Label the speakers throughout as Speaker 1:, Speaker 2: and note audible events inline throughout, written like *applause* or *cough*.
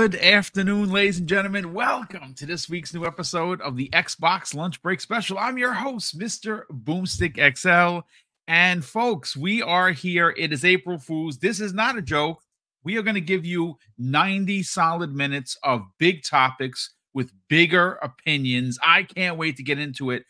Speaker 1: Good afternoon, ladies and gentlemen. Welcome to this week's new episode of the Xbox Lunch Break Special. I'm your host, Mr. Boomstick XL. And folks, we are here. It is April Fool's. This is not a joke. We are going to give you 90 solid minutes of big topics with bigger opinions. I can't wait to get into it.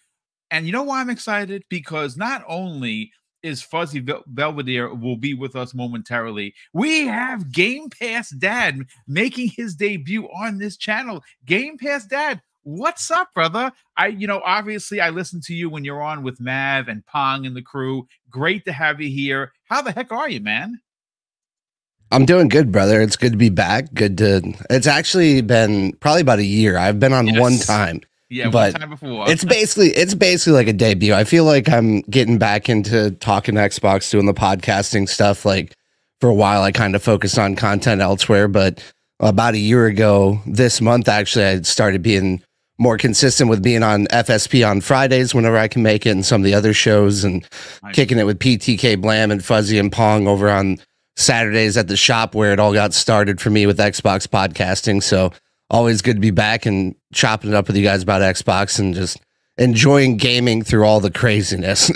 Speaker 1: And you know why I'm excited? Because not only is Fuzzy Bel- Belvedere will be with us momentarily. We have Game Pass Dad making his debut on this channel. Game Pass Dad, what's up, brother? I, you know, obviously I listen to you when you're on with Mav and Pong and the crew. Great to have you here. How the heck are you, man?
Speaker 2: I'm doing good, brother. It's good to be back. Good to. It's actually been probably about a year. I've been on yes. one time.
Speaker 1: Yeah, but time before.
Speaker 2: it's basically it's basically like a debut. I feel like I'm getting back into talking to Xbox, doing the podcasting stuff. Like for a while, I kind of focused on content elsewhere, but about a year ago, this month actually, I started being more consistent with being on FSP on Fridays whenever I can make it, and some of the other shows, and nice. kicking it with PTK Blam and Fuzzy and Pong over on Saturdays at the shop where it all got started for me with Xbox podcasting. So always good to be back and chopping it up with you guys about Xbox and just enjoying gaming through all the craziness.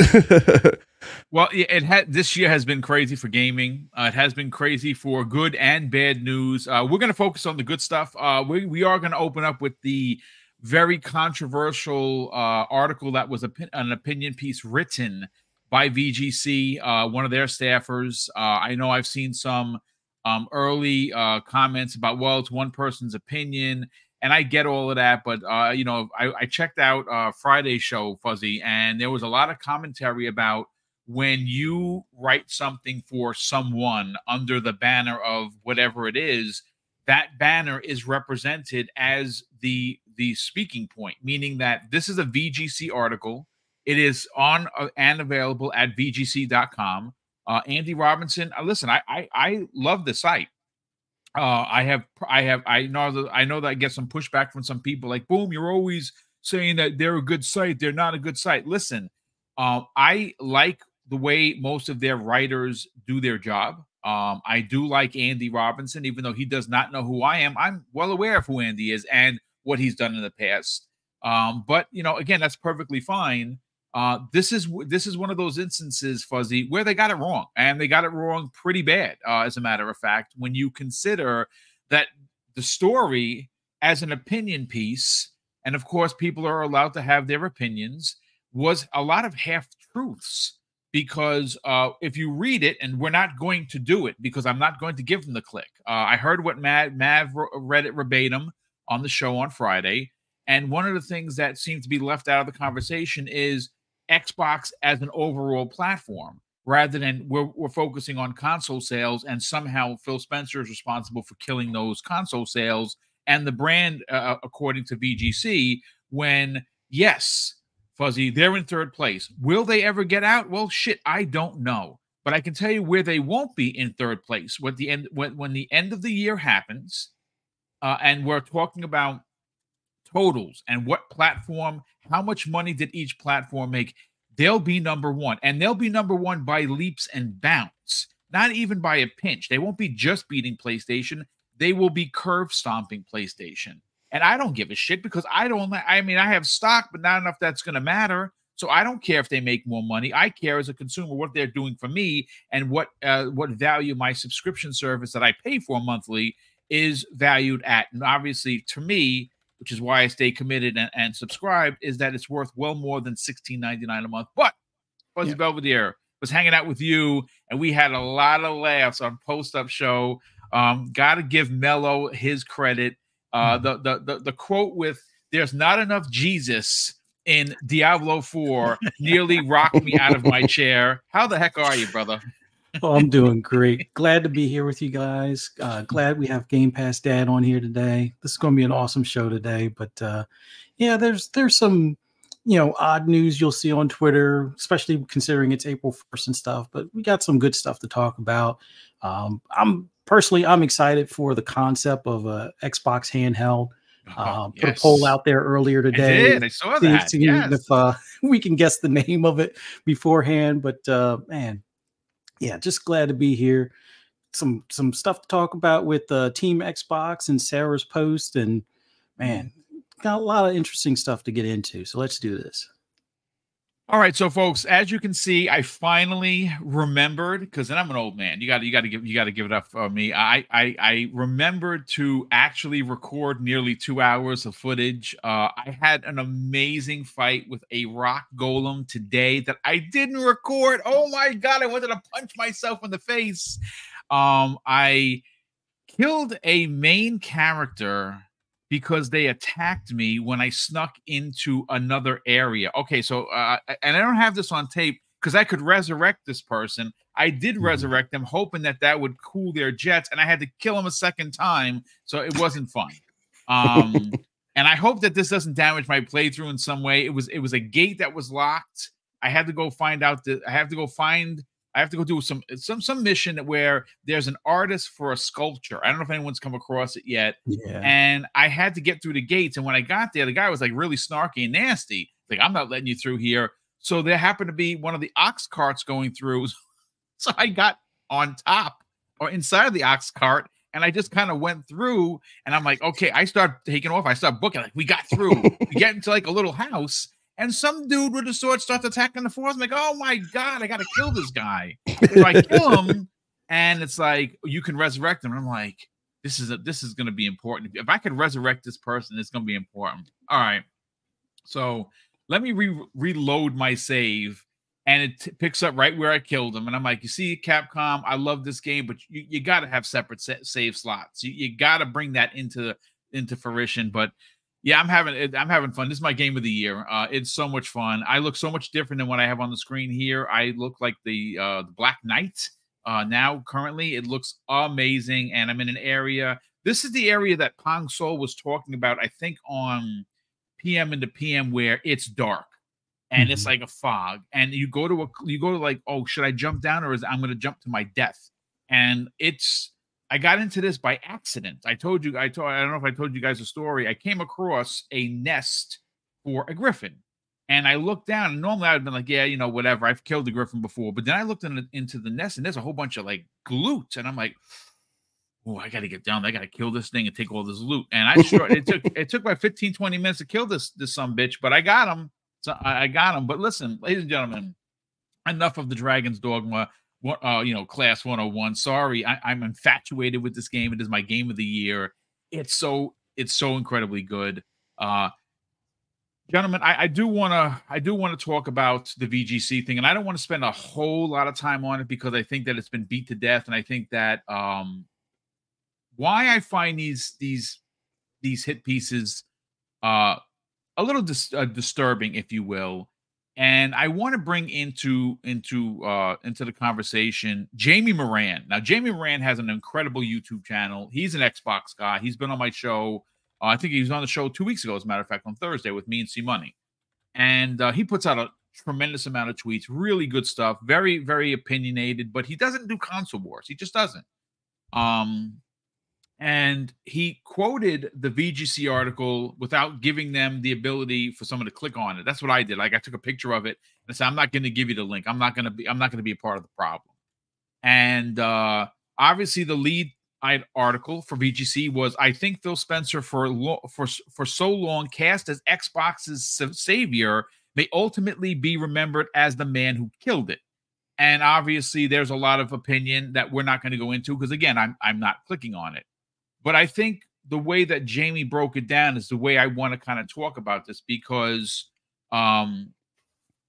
Speaker 2: *laughs*
Speaker 1: well, it this year has been crazy for gaming. Uh, it has been crazy for good and bad news. Uh, we're going to focus on the good stuff. Uh, we we are going to open up with the very controversial uh, article that was an opinion piece written by VGC, uh, one of their staffers. Uh, I know I've seen some um, early uh, comments about, well, it's one person's opinion. And I get all of that. But, uh, you know, I, I checked out uh, Friday's show, Fuzzy, and there was a lot of commentary about when you write something for someone under the banner of whatever it is, that banner is represented as the the speaking point, meaning that this is a VGC article. It is on uh, and available at vgc.com. Uh, Andy Robinson, uh, listen, I, I I love the site. Uh, I have I have I know that I know that I get some pushback from some people like, boom, you're always saying that they're a good site. They're not a good site. Listen, um, I like the way most of their writers do their job. Um, I do like Andy Robinson, even though he does not know who I am. I'm well aware of who Andy is and what he's done in the past. Um, but you know, again, that's perfectly fine. Uh, this is this is one of those instances, Fuzzy, where they got it wrong, and they got it wrong pretty bad, uh, as a matter of fact. When you consider that the story as an opinion piece, and of course, people are allowed to have their opinions, was a lot of half truths. Because uh, if you read it, and we're not going to do it because I'm not going to give them the click. Uh, I heard what Mav, Mav read it verbatim on the show on Friday. And one of the things that seemed to be left out of the conversation is Xbox as an overall platform rather than we're, we're focusing on console sales and somehow Phil Spencer is responsible for killing those console sales and the brand, uh, uh according to VGC, when yes, Fuzzy, they're in third place. Will they ever get out? Well, shit, I don't know. But I can tell you where they won't be in third place. What the end when, when the end of the year happens, uh, and we're talking about totals and what platform, how much money did each platform make, they'll be number one. And they'll be number one by leaps and bounds, not even by a pinch. They won't be just beating PlayStation, they will be curve stomping PlayStation. And I don't give a shit because I don't, I mean, I have stock, but not enough that's going to matter. So I don't care if they make more money. I care as a consumer what they're doing for me and what uh, what value my subscription service that I pay for monthly is valued at. And obviously, to me, which is why I stay committed and, and subscribed, is that it's worth well more than sixteen ninety nine a month. But Fuzzy yeah. Belvedere was hanging out with you, and we had a lot of laughs on post up show. Um, Got to give Mello his credit. Uh, mm-hmm. the, the the the quote with "There's not enough Jesus." in Diablo 4 *laughs* nearly rocked me out of my chair. How the heck are you, brother?
Speaker 3: Oh, I'm doing *laughs* great. Glad to be here with you guys. Uh, glad we have Game Pass Dad on here today. This is going to be an awesome show today. But uh, yeah, there's there's some you know odd news you'll see on Twitter, especially considering it's April 1st and stuff. But we got some good stuff to talk about. Um, I'm personally I'm excited for the concept of a Xbox handheld. Uh, put yes. a poll out there earlier today.
Speaker 1: I did. I saw that. See, yes.
Speaker 3: If uh, *laughs* we can guess the name of it beforehand, but uh, man, yeah, just glad to be here. some some stuff to talk about with uh, Team Xbox and Sarah's post, and man, got a lot of interesting stuff to get into. So let's do this.
Speaker 1: All right, so folks, as you can see, I finally remembered because then I'm an old man. You got you got to give you got to give it up for me. I I I remembered to actually record nearly two hours of footage. Uh, I had an amazing fight with a rock golem today that I didn't record. Oh my god, I wanted to punch myself in the face. Um, I killed a main character because they attacked me when I snuck into another area. Okay, so uh, and I don't have this on tape because I could resurrect this person. I did mm-hmm. resurrect them, hoping that that would cool their jets, and I had to kill them a second time, so it wasn't fun. Um, *laughs* and I hope that this doesn't damage my playthrough in some way. It was it was a gate that was locked. I had to go find out that I have to go find I have to go do some uh, some some mission where there's an artist for a sculpture. I don't know if anyone's come across it yet. Yeah. And I had to get through the gates. And when I got there, the guy was like really snarky and nasty. Like, I'm not letting you through here. So there happened to be one of the ox carts going through. *laughs* So I got on top or inside of the ox cart and I just kind of went through and I'm like, okay, I start taking off. I start booking like we got through. *laughs* we get into like a little house and some dude with a sword starts attacking the force. I'm like, oh my god, I gotta kill this guy. *laughs* If I kill him, and it's like you can resurrect him. I'm like, this is a, this is gonna be important. If I could resurrect this person, it's gonna be important. All right. So let me re- reload my save, and it t- picks up right where I killed him. And I'm like, you see, Capcom, I love this game, but you, you got to have separate sa- save slots. You, you got to bring that into into fruition. But yeah, I'm having I'm having fun. This is my game of the year. Uh, it's so much fun. I look so much different than what I have on the screen here. I look like the uh, the Black Knight. Uh, now currently, it looks amazing, and I'm in an area. This is the area that Pong Sol was talking about. I think on PM into PM where it's dark and mm-hmm. it's like a fog, and you go to a you go to like, oh, should I jump down or is I'm going to jump to my death? And it's I got into this by accident. I told you, I told, I don't know if I told you guys a story. I came across a nest for a griffin, and I looked down. And normally I'd been like, yeah, you know, whatever. I've killed the griffin before, but then I looked in the, into the nest, and there's a whole bunch of like glutes, and I'm like, oh, I got to get down. I got to kill this thing and take all this loot. And I sure it took it took about 15, 20 minutes to kill this this some bitch, but I got him. So I got him. But listen, ladies and gentlemen, enough of the dragon's dogma uh, you know, class 101. Sorry, I, I'm infatuated with this game. It is my game of the year. It's so it's so incredibly good. Uh gentlemen, I, I do want to I do want to talk about the VGC thing, and I don't want to spend a whole lot of time on it because I think that it's been beat to death, and I think that um why I find these these these hit pieces uh a little dis- uh, disturbing, if you will, and I want to bring into into uh into the conversation Jamie Moran. Now, Jamie Moran has an incredible YouTube channel. He's an Xbox guy. He's been on my show. Uh, I think he was on the show two weeks ago, as a matter of fact, on Thursday with me and C Money. And uh, he puts out a tremendous amount of tweets, really good stuff, very, very opinionated, but he doesn't do console wars. He just doesn't. Um, and he quoted the VGC article without giving them the ability for someone to click on it. That's what I did. Like I took a picture of it and said, "I'm not going to give you the link. I'm not going to be. I'm not going to be a part of the problem." And uh, obviously, the lead article for VGC was, "I think Phil Spencer for lo- for for so long cast as Xbox's savior may ultimately be remembered as the man who killed it." And obviously, there's a lot of opinion that we're not going to go into because again, I'm I'm not clicking on it. But I think the way that Jamie broke it down is the way I want to kind of talk about this because um,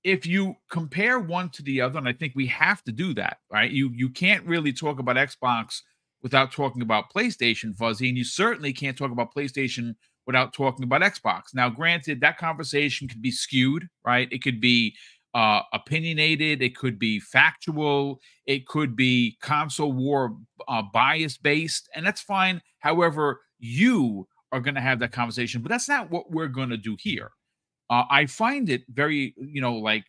Speaker 1: if you compare one to the other, and I think we have to do that, right? You you can't really talk about Xbox without talking about PlayStation, Fuzzy, and you certainly can't talk about PlayStation without talking about Xbox. Now, granted, that conversation could be skewed, right? It could be uh, opinionated, it could be factual, it could be console war uh, bias based, and that's fine. However, you are going to have that conversation, but that's not what we're going to do here. Uh, I find it very, you know, like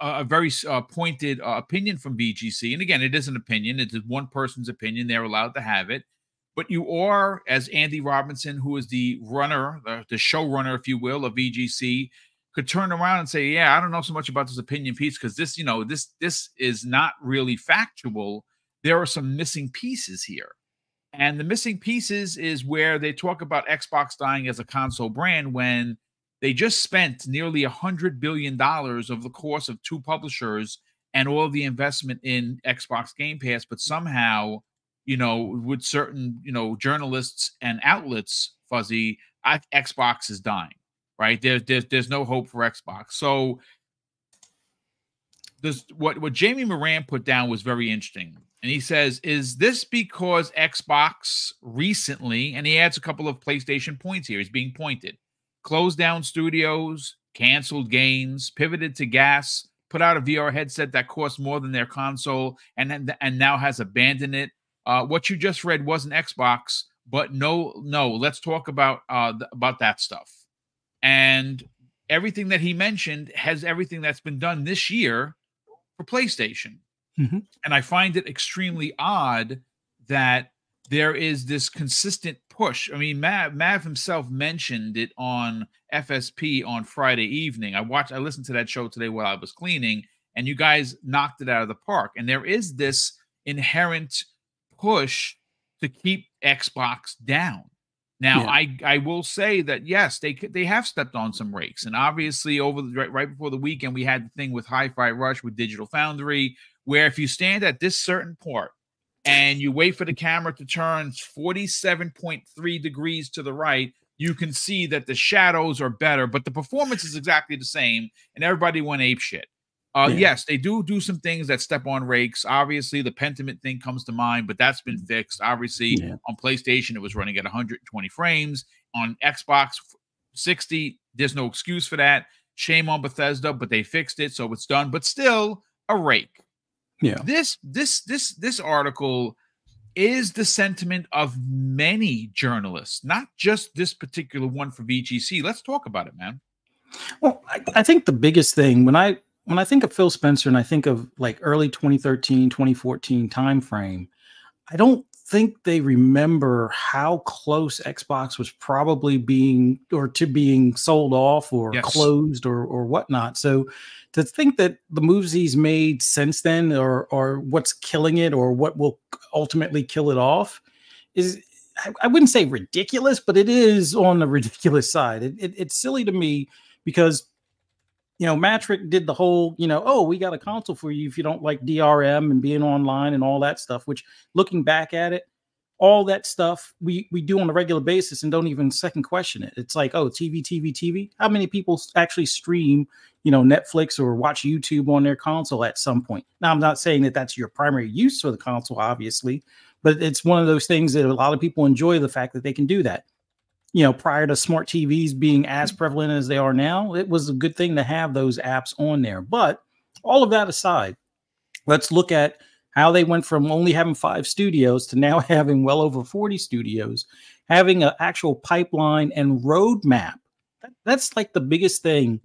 Speaker 1: a very uh, pointed uh, opinion from VGC. And again, it is an opinion, it's one person's opinion. They're allowed to have it. But you are, as Andy Robinson, who is the runner, the, the showrunner, if you will, of VGC, could turn around and say, "Yeah, I don't know so much about this opinion piece because this, you know, this this is not really factual. there are some missing pieces here. And the missing pieces is where they talk about Xbox dying as a console brand when they just spent nearly a hundred billion dollars over the course of two publishers and all the investment in Xbox Game Pass, but somehow, you know, with certain, you know, journalists and outlets, fuzzy, Xbox is dying, right? There's there's there's no hope for Xbox. So this what what Jamie Moran put down was very interesting. And he says, Is this because Xbox recently, and he adds a couple of PlayStation points here, he's being pointed, closed down studios, canceled games, pivoted to GaaS, put out a VR headset that costs more than their console, and and now has abandoned it. Uh, what you just read wasn't Xbox, but no, no. Let's talk about uh, th- about that stuff. And everything that he mentioned has everything that's been done this year for PlayStation. Mm-hmm. And I find it extremely odd that there is this consistent push. I mean, Mav, Mav himself mentioned it on FSP on Friday evening. I watched, I listened to that show today while I was cleaning, and you guys knocked it out of the park. And there is this inherent push to keep Xbox down. Now, yeah. I I will say that yes, they they have stepped on some rakes, and obviously over the right, right before the weekend we had the thing with Hi-Fi Rush with Digital Foundry, where if you stand at this certain part and you wait for the camera to turn 47.3 degrees to the right, you can see that the shadows are better, but the performance is exactly the same, and everybody went ape shit. Uh, yeah. Yes, they do do some things that step on rakes. Obviously, the Pentiment thing comes to mind, but that's been fixed. Obviously, yeah. on PlayStation, it was running at 120 frames. On Xbox 60, there's no excuse for that. Shame on Bethesda, but they fixed it, so it's done. But still, a rake.
Speaker 3: Yeah.
Speaker 1: This this this this article is the sentiment of many journalists, not just this particular one for VGC. Let's talk about it, man.
Speaker 3: Well, I, I think the biggest thing when I when I think of Phil Spencer and I think of like early 2013, 2014 timeframe, I don't think they remember how close Xbox was probably being or to being sold off or yes. closed or or whatnot. So to think that the moves he's made since then or or what's killing it or what will ultimately kill it off is I, wouldn't say ridiculous, but it is on the ridiculous side. It, it, it's silly to me because you know Mattrick did the whole you know oh we got a console for you if you don't like DRM and being online and all that stuff. Which looking back at it, all that stuff we we do on a regular basis and don't even second question it. It's like, oh, TV, TV, TV. How many people actually stream, you know, Netflix or watch YouTube on their console at some point? Now, I'm not saying that that's your primary use for the console, obviously, but it's one of those things that a lot of people enjoy the fact that they can do that. You know, prior to smart TVs being as mm-hmm. prevalent as they are now, it was a good thing to have those apps on there. But all of that aside, let's look at how they went from only having five studios to now *laughs* having well over 40 studios, having an actual pipeline and roadmap. That's like the biggest thing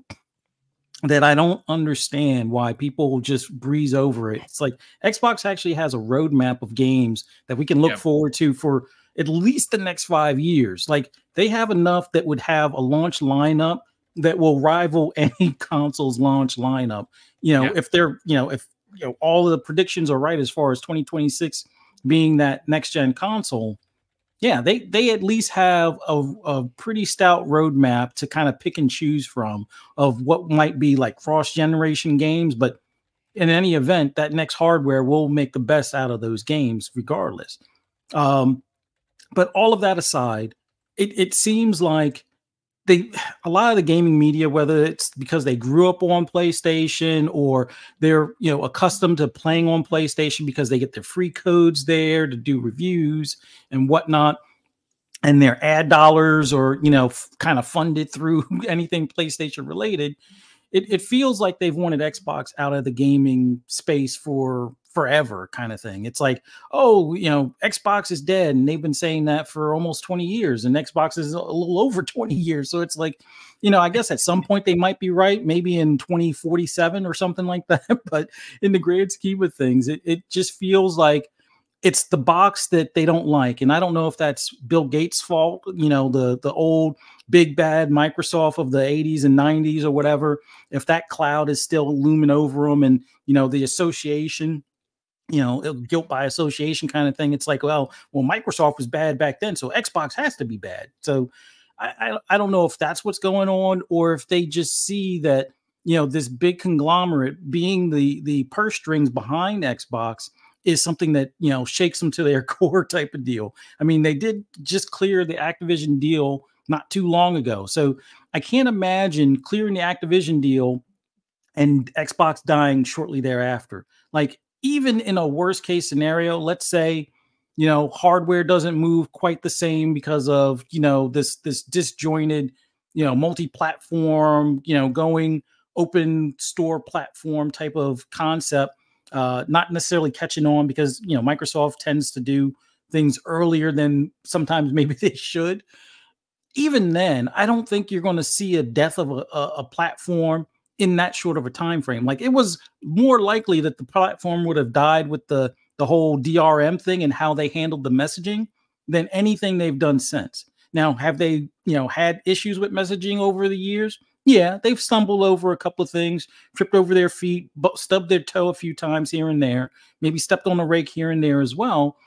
Speaker 3: that I don't understand why people just breeze over it. It's like Xbox actually has a roadmap of games that we can look forward to for at least the next five years. Like they have enough that would have a launch lineup that will rival *laughs* any console's launch lineup. You know, if they're, you know, if you know all of the predictions are right as far as 2026 being that next gen console yeah they they at least have a, a pretty stout roadmap to kind of pick and choose from of what might be like cross generation games but in any event that next hardware will make the best out of those games regardless um but all of that aside it, it seems like they *sighs* a lot of the gaming media whether it's because they grew up on PlayStation or they're you know accustomed to playing on PlayStation because they get their free codes there to do reviews and whatnot and their ad dollars or you know kind of funded through *laughs* anything PlayStation related it, it feels like they've wanted Xbox out of the gaming space for forever kind of thing. It's like, oh, you know, Xbox is dead. And they've been saying that for almost 20 years, and Xbox is a little over *laughs* 20 years. So it's like, you know, I guess at some point they might be right, maybe in 2047 or something like that. *laughs* But in the grand scheme of things, it, it just feels like it's the box that they don't like and i don't know if that's bill gates fault you know the the old big bad microsoft of the 80s and 90s or whatever if that cloud is still looming over them and you know the association you know guilt by association kind of thing. It's like, well, well, Microsoft was bad back then, so Xbox has to be bad. So I, I, I don't know if that's what's going on, or if they just see that you know this big conglomerate being the the purse strings behind Xbox is something that you know shakes them to their *laughs* core type of deal. I mean, they did just clear the Activision deal not too long ago, so I can't imagine clearing the Activision deal and Xbox dying shortly thereafter. Like even in a worst case scenario, let's say you know hardware doesn't move quite the same because of you know this this disjointed you know multi-platform you know going open store platform type of concept uh, not necessarily catching on because you know Microsoft tends to do things earlier than sometimes *laughs* maybe they should. Even then, I don't think you're going to see a death of a, a, a, platform in that short of a time frame. Like it was more likely that the platform would have died with the the whole DRM thing and how they handled the messaging than anything they've done since. Now, have they, you know, had issues with messaging over the years? Yeah, they've stumbled over a couple of things, tripped over their feet, stubbed their toe a few times here and there, maybe stepped on a rake here and there as well.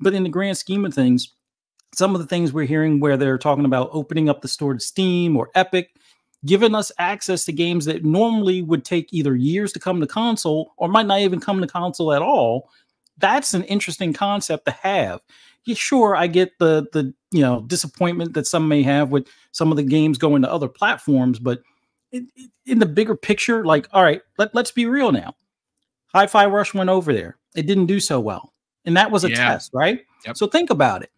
Speaker 3: But in the grand scheme of things, some of the things we're hearing where they're talking about opening up the store to Steam or Epic, giving us access to games that normally would take either years to come to console or might not even come to console at all. That's an interesting concept to have. Yeah, sure, I get the the you know disappointment that some may have with some of the games going to other platforms, but in, in the bigger picture, like, all right, let, let's be real now. Hi-Fi Rush went over there. It didn't do so well. And that was a yeah. test, right? Yep. So think about it.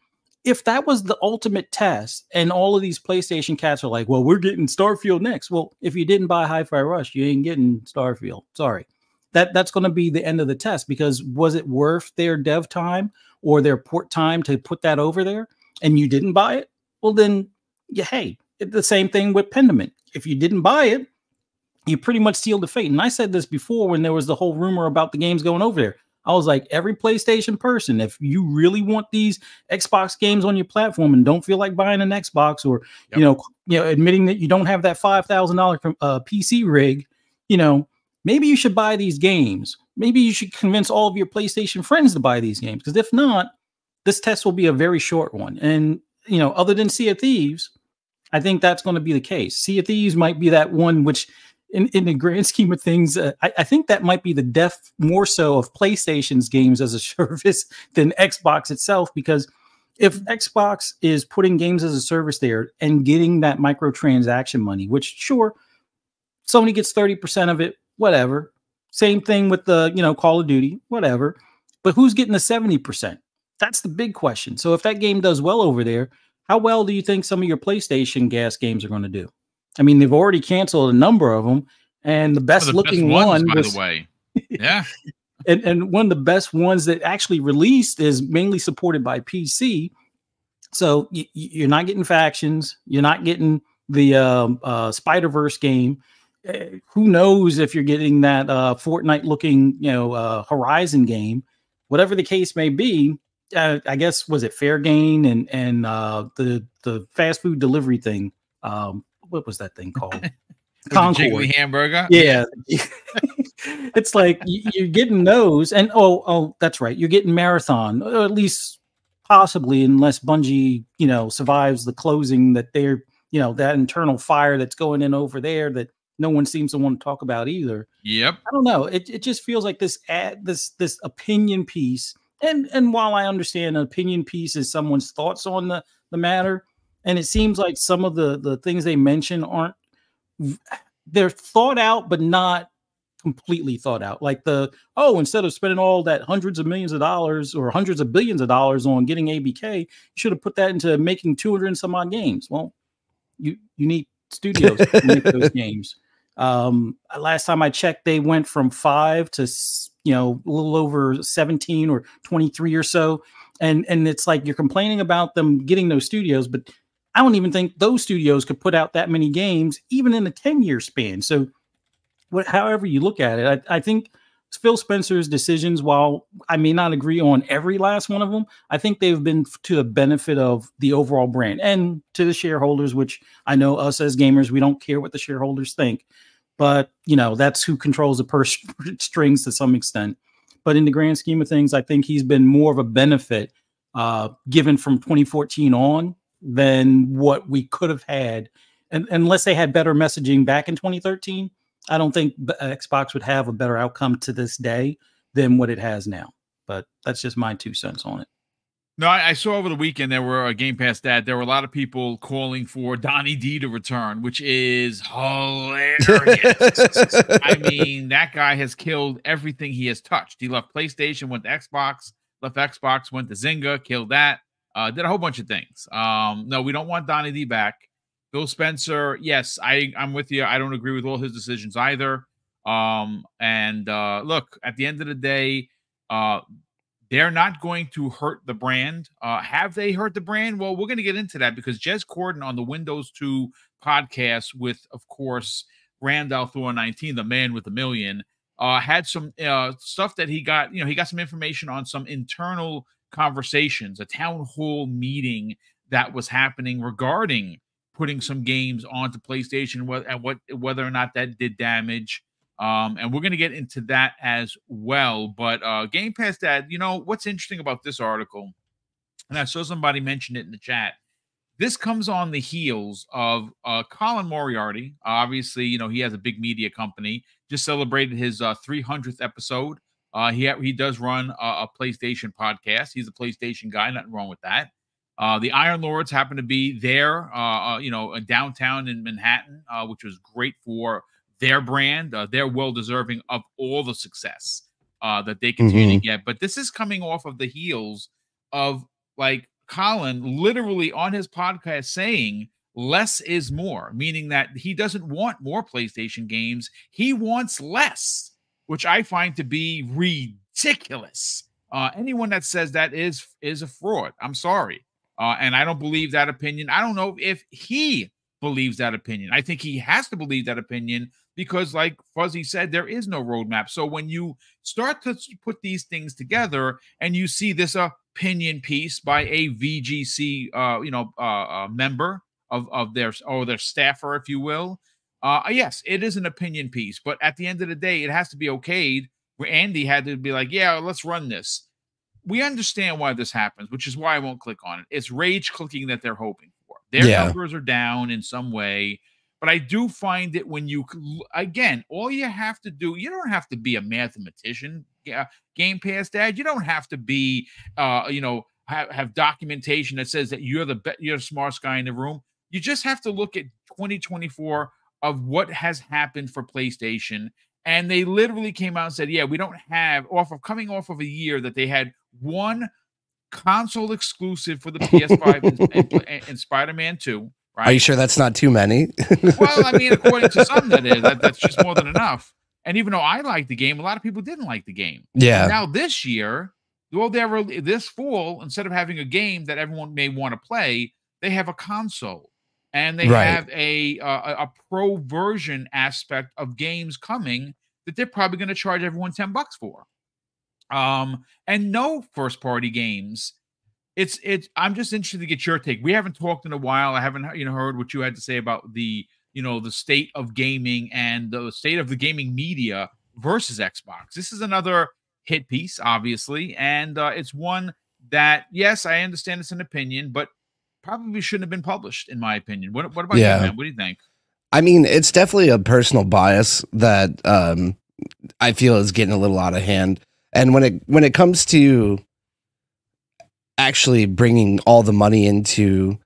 Speaker 3: If that was the ultimate test, and all of these PlayStation cats are like, well, we're getting Starfield next. Well, if you didn't buy Hi-Fi Rush, you ain't getting Starfield. Sorry. That that's going to be the end of the test because was it worth their dev time or their port time to put that over there? And you didn't buy it? Well, then, yeah, hey, the same thing with Pentiment. If you didn't buy it, you pretty much sealed the fate. And I said this before when there was the whole rumor about the games going over there. I was like, every PlayStation person, if you really want these Xbox games on your platform and don't feel like buying an Xbox, or yep. you know, you know, admitting that you don't have that five thousand dollar uh, PC rig, you know, maybe you should buy these games. Maybe you should convince all of your PlayStation friends to buy these games, because if not, this test will be a very short one. And you know, other than Sea of Thieves, I think that's going to be the case. Sea of Thieves might be that one which, in, in the grand *laughs* scheme of things, uh, I, I, think that might be the death more so of PlayStation's games as a *laughs* service than Xbox itself. Because if Xbox is putting games as a service there and getting that microtransaction money, which sure, Sony gets 30% of it, whatever. Same thing with the, you know, Call of Duty, whatever. But who's getting the 70%? That's the big question. So if that game does well over there, how well do you think some of your PlayStation GaaS games are going to do? I mean, they've already canceled a number of them, and the best the looking best ones,
Speaker 1: one,
Speaker 3: was,
Speaker 1: by the way, *laughs* yeah,
Speaker 3: and and one of the best ones that actually released is mainly supported by PC. So y- you're not getting factions, you're not getting the um, uh, Spider Verse game. Uh, who knows if you're getting that uh, Fortnite looking, you know, uh, Horizon game? Whatever the case may be, uh, I guess was it Fairgames and and uh, the the fast food delivery thing. Um, what was that thing called? *laughs*
Speaker 1: Concord hamburger.
Speaker 3: Yeah, *laughs* it's like you're getting those, and oh, oh, that's right, you're getting marathon, or at least possibly, unless Bungie, you know, survives the closing that they're, you know, that internal fire that's going in over there that no one seems to want to talk about either.
Speaker 1: Yep.
Speaker 3: I don't know. It it just feels like this ad, this this opinion piece and and while I understand an opinion piece is someone's thoughts on the the matter, and it seems like some of the the things they mention aren't they're thought out, but not completely thought out. Like the oh, instead of spending all that hundreds of millions of dollars or hundreds of billions of dollars on getting ABK, you should have put that into making 200 and some odd games. Well, you you need studios to make *laughs* those games. Um, last time I checked, they went from five to you know a little over 17 or 23 or so, and and it's like you're complaining about them getting those studios, but I don't even think those studios could put out that many games even in a 10 year span. So, what, however you look at it, I, I think Phil Spencer's decisions, while I may not agree on every last one of them, I think they've been to the benefit of the overall brand and to the shareholders, which I know us as gamers, we don't care what the shareholders think, but you know, that's who controls the purse *laughs* strings to some extent. but in the grand scheme of things, I think he's been more of a benefit uh, given from 2014 on than what we could have had. And unless they had better messaging back in 2013, I don't think uh, Xbox would have a better outcome to this day than what it has now. But that's just my two cents on it.
Speaker 1: No, I, I, saw over the weekend there were a Game Pass that there were a lot of people calling for Donnie D to return, which is hilarious. I *laughs* mean, that guy has killed everything he has touched. He left PlayStation, went to Xbox, left Xbox, went to Zynga, killed that, uh, did a whole bunch of things. Um, no, we don't want Donnie D back. Phil Spencer, yes, I, I'm with you. I don't agree with all his decisions either. Um, and uh, look, at the end of the day, uh, they're not going to hurt the brand. Uh, have they hurt the brand? Well, we're going to get into that because Jez Corden on the Windows 2 podcast with, of course, Rand al Thor 19, the man with a million, uh, had some uh, stuff that he got. You know, he got some information on some internal conversations, a town hall meeting that was happening regarding putting some games onto PlayStation and what whether or not that did damage. Um, and we're going to get into that as well. But uh, Game Pass Dad, you know, what's interesting about this article, and I saw somebody mention it in the chat. This comes on the heels of uh, Colin Moriarty. Obviously, you know, he has a big media company, just celebrated his uh, 300th episode. Uh, he, he does run a, a, PlayStation podcast. He's a PlayStation guy, nothing wrong with that. Uh, the Iron Lords happen to be there, uh, uh, you know, downtown in Manhattan, uh, which was great for their brand. Uh, they're well deserving of all the success uh, that they continue mm-hmm. to get. But this is coming off of the heels of like Colin literally on his podcast saying less is more, meaning that he doesn't want more PlayStation games. He wants less, which I find to be ridiculous. Uh, anyone that says that is is a fraud. I'm sorry. Uh, and I don't believe that opinion. I don't know if he believes that opinion. I think he has to believe that opinion because, like Fuzzy said, there is no roadmap. So when you start to put these things together and you see this opinion piece by a VGC, uh, you know, uh, uh, member of of their or their staffer, if you will, uh, yes, it is an opinion piece. But at the end of the day, it has to be okayed. Where Andy had to be like, yeah, let's run this. We understand why this happens, which is why I won't click on it. It's rage clicking that they're hoping for. Their yeah. numbers are down in some way but I do find it when you again, all you have to do, you don't have to be a mathematician, yeah, Game Pass Dad. You don't have to be, uh, you know, have, have documentation that says that you're the be- you're the smartest guy in the room. You just have to look at 2024 of what has happened for PlayStation, and they literally came out and said, "Yeah, we don't have off of coming off of a year that they had one." console exclusive for the PS5 and, *laughs* and, and Spider-Man 2 Right?
Speaker 2: Are you sure that's not too many? *laughs*
Speaker 1: well, I mean, according to some, that is. That, that's just more than enough. And even though I like the game, a lot of people didn't like the game.
Speaker 2: Yeah.
Speaker 1: And now this year, well, they're this fall, instead of having a game that everyone may want to play, they have a console, and they right. have a, a a pro version aspect of games coming that they're probably going to charge everyone ten bucks for. Um, and no first party games it's it's i'm just interested to get your take we haven't talked in a while i haven't you know heard what you had to say about the you know the state of gaming and the state of the gaming media versus xbox this is another hit piece obviously and uh, it's one that yes i understand it's an opinion but probably shouldn't have been published in my opinion what, what about yeah. you man what do you think
Speaker 2: i mean it's definitely a personal bias that um i feel is getting a little out of hand and when it when it comes to actually bringing all the money into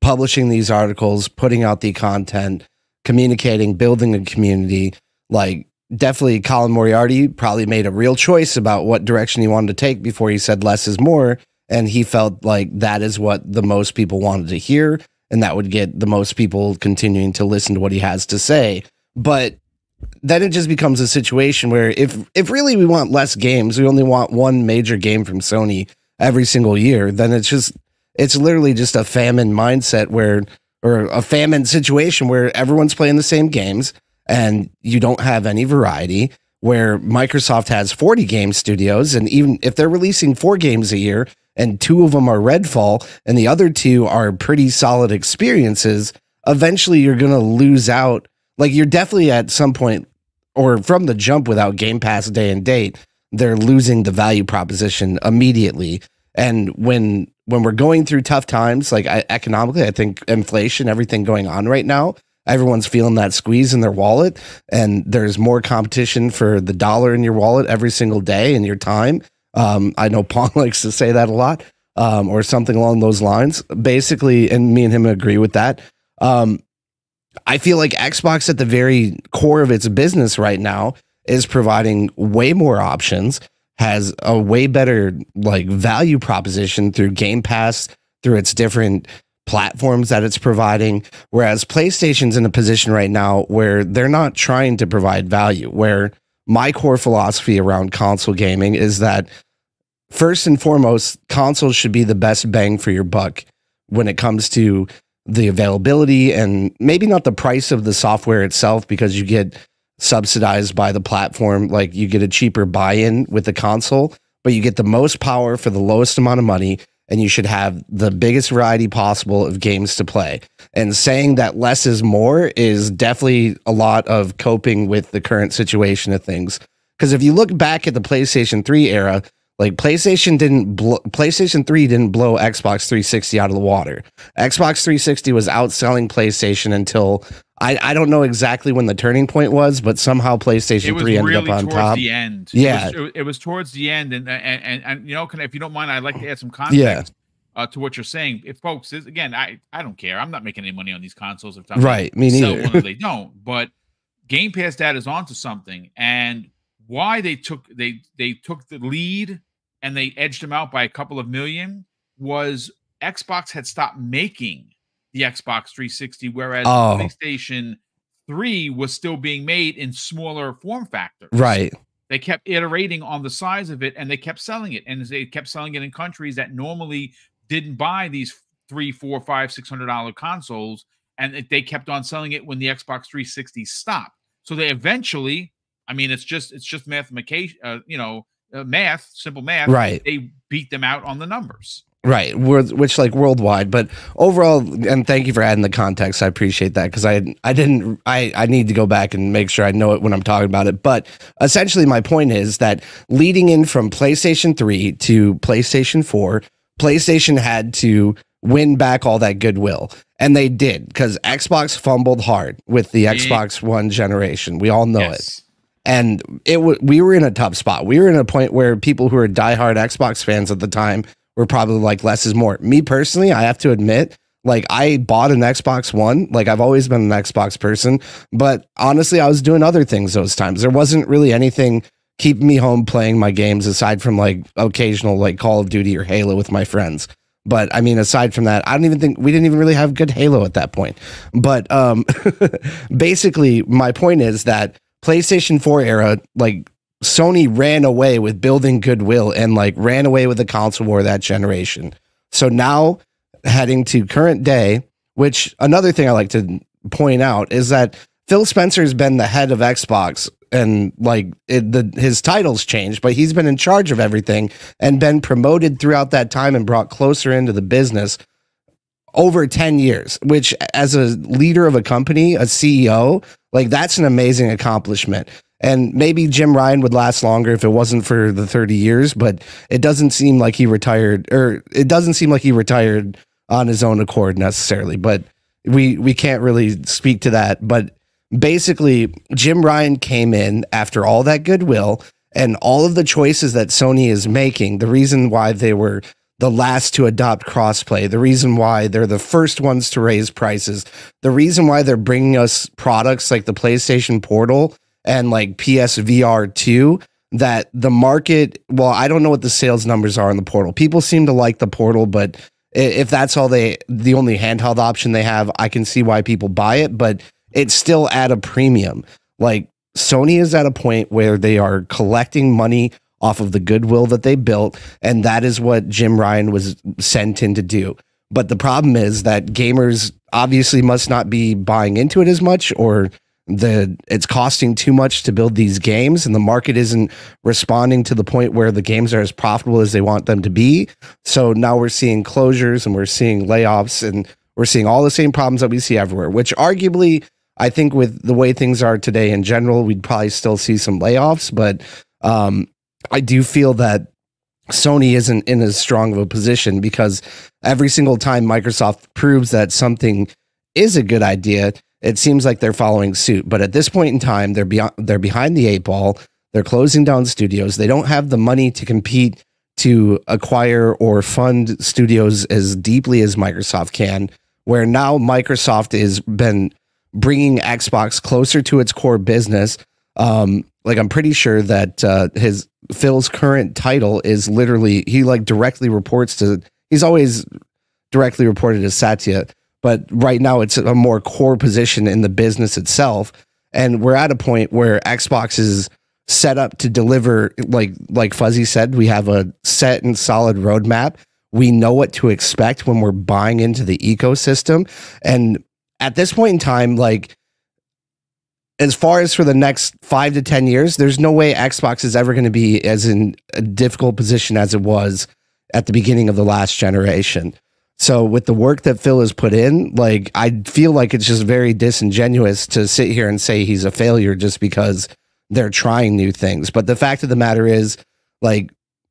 Speaker 2: publishing these articles, putting out the content, communicating, building a community. Like, definitely, Colin Moriarty probably made a real choice about what direction he wanted to take before he said less is more. And he felt like that is what the most people wanted to hear. And that would get the most people continuing to listen to what he has to say. But then it just becomes a situation where if if really we want less games, we only want one major game from Sony every single year, then it's just it's literally just a famine mindset where or a famine situation where everyone's playing the same games and you don't have any variety where Microsoft has 40 game studios and even if they're releasing 4 games a year and two of them are Redfall and the other two are pretty solid experiences, eventually you're going to lose out like you're definitely at some point or from the jump without Game Pass day and date they're losing the value proposition immediately. And when when we're going through tough times, like I, economically, I think inflation, everything going on right now, everyone's feeling that squeeze in their wallet, and there's more competition for the dollar in your wallet every single day in your time. Um, I know Pong *laughs* likes to say that a lot, um, or something along those lines. Basically, and me and him agree with that. Um, I feel like Xbox at the very core of its business right now is providing way more options, has a way better like value proposition through Game Pass, through its different platforms that it's providing. Whereas PlayStation's in a position right now where they're not trying to provide value, where my core philosophy around console gaming is that first and foremost, consoles should be the best bang for your buck when it comes to the availability and maybe not the price of the software itself because you get subsidized by the platform. Like you get a cheaper buy-in with the console but you get the most power for the lowest amount of money and you should have the biggest variety possible of games to play and saying that less is more is definitely a lot of coping with the current situation of things because if you look back at the PlayStation 3 era like PlayStation didn't PlayStation 3 didn't blow Xbox 360 out of the water. Xbox 360 was outselling PlayStation until I, I don't know exactly when the turning point was, but somehow PlayStation 3 ended
Speaker 1: really
Speaker 2: up on top.
Speaker 1: The end.
Speaker 2: Yeah.
Speaker 1: It was, it was, towards the end. And, and, and, and, you know, can, if you don't mind, I'd like to add some context.
Speaker 2: Yeah.
Speaker 1: Uh, to what you're saying, if folks, is, again, I I don't care. I'm not making any money on these consoles. If I'm
Speaker 2: right, me neither.
Speaker 1: they *laughs* don't. But Game Pass data is onto something, and why they took they they took the lead and they edged them out by a couple of million was Xbox had stopped making the Xbox 360, whereas oh. PlayStation 3 was still being made in smaller form factors.
Speaker 2: Right.
Speaker 1: They kept iterating on the size of it and they kept selling it. And they kept selling it in countries that normally didn't buy these three, four, five, six hundred dollar consoles. And they kept on selling it when the Xbox 360 stopped. So they eventually, I mean, it's just it's just mathematication, uh, you know, uh, math, simple math,
Speaker 2: right?
Speaker 1: They beat them out on the numbers.
Speaker 2: Right, which like worldwide, but overall, and thank you for adding the context. I appreciate that because I I didn't I I need to go back and make sure I know it when I'm talking about it. But essentially, my point is that leading in from PlayStation Three to PlayStation Four, PlayStation had to win back all that goodwill, and they did because Xbox fumbled hard with the Xbox One generation. We all know yes. it and it w- we were in a tough spot. We were in a point where people who were diehard Xbox fans at the time were probably like less is more. Me personally, I have to admit, like I bought an Xbox One. Like I've always been an Xbox person, but honestly, I was doing other things those times. There wasn't really anything keeping me home playing my games aside from like occasional like Call of Duty or Halo with my friends. But I mean, aside from that, I don't even think we didn't even really have good Halo at that point. But um, *laughs* basically, my point is that PlayStation 4 era, like Sony ran away with building goodwill and like ran away with the console war that generation. So now heading to current day, which another thing I like to point out is that Phil Spencer's been the head of Xbox and like it, the his titles changed, but he's been in charge of everything and been promoted throughout that time and brought closer into the business over 10 years, which as a leader of a company, a CEO, like that's an amazing accomplishment. And maybe Jim Ryan would last longer if it wasn't for the 30 years, but it doesn't seem like he retired or it doesn't seem like he retired on his own accord necessarily, but we we can't really speak to that, but basically Jim Ryan came in after all that goodwill and all of the choices that Sony is making, the reason why they were the last to adopt crossplay, the reason why they're the first ones to raise prices, the reason why they're bringing us products like the PlayStation Portal and like PSVR 2 that the market, well, I don't know what the sales numbers are on the Portal. People seem to like the Portal, but if that's all they the only handheld option they have, I can see why people buy it, but it's still at a premium. Like Sony is at a point where they are collecting money off of the goodwill that they built. And that is what Jim Ryan was sent in to do. But the problem is that gamers obviously must not be buying into it as much or the it's costing too much to build these games and the market isn't responding to the point where the games are as profitable as they want them to be. So now we're seeing closures and we're seeing layoffs and we're seeing all the same problems that we see everywhere, which arguably I think with the way things are today in general, we'd probably still see some layoffs, but um, I do feel that Sony isn't in as strong of a position because every single time Microsoft proves that something is a good idea, it seems like they're following suit. But at this point in time, they're beyond they're behind the eight ball. They're closing down studios. They don't have the money to compete to acquire or fund studios as deeply as Microsoft can. Where now Microsoft has been bringing Xbox closer to its core business. Um, like I'm pretty sure that uh, his Phil's current title is literally he like directly reports to. He's always directly reported to Satya, but right now it's a more core position in the business itself. And we're at a point where Xbox is set up to deliver, like like Fuzzy said, we have a set and solid roadmap. We know what to expect when we're buying into the ecosystem. And at this point in time, like as far as for the next five to 10 years, there's no way Xbox is ever going to be as in a difficult position as it was at the beginning of the last generation. So with the work that Phil has put in, like I feel like it's just very disingenuous to sit here and say he's a failure just because they're trying new things. But the fact of the matter is, like,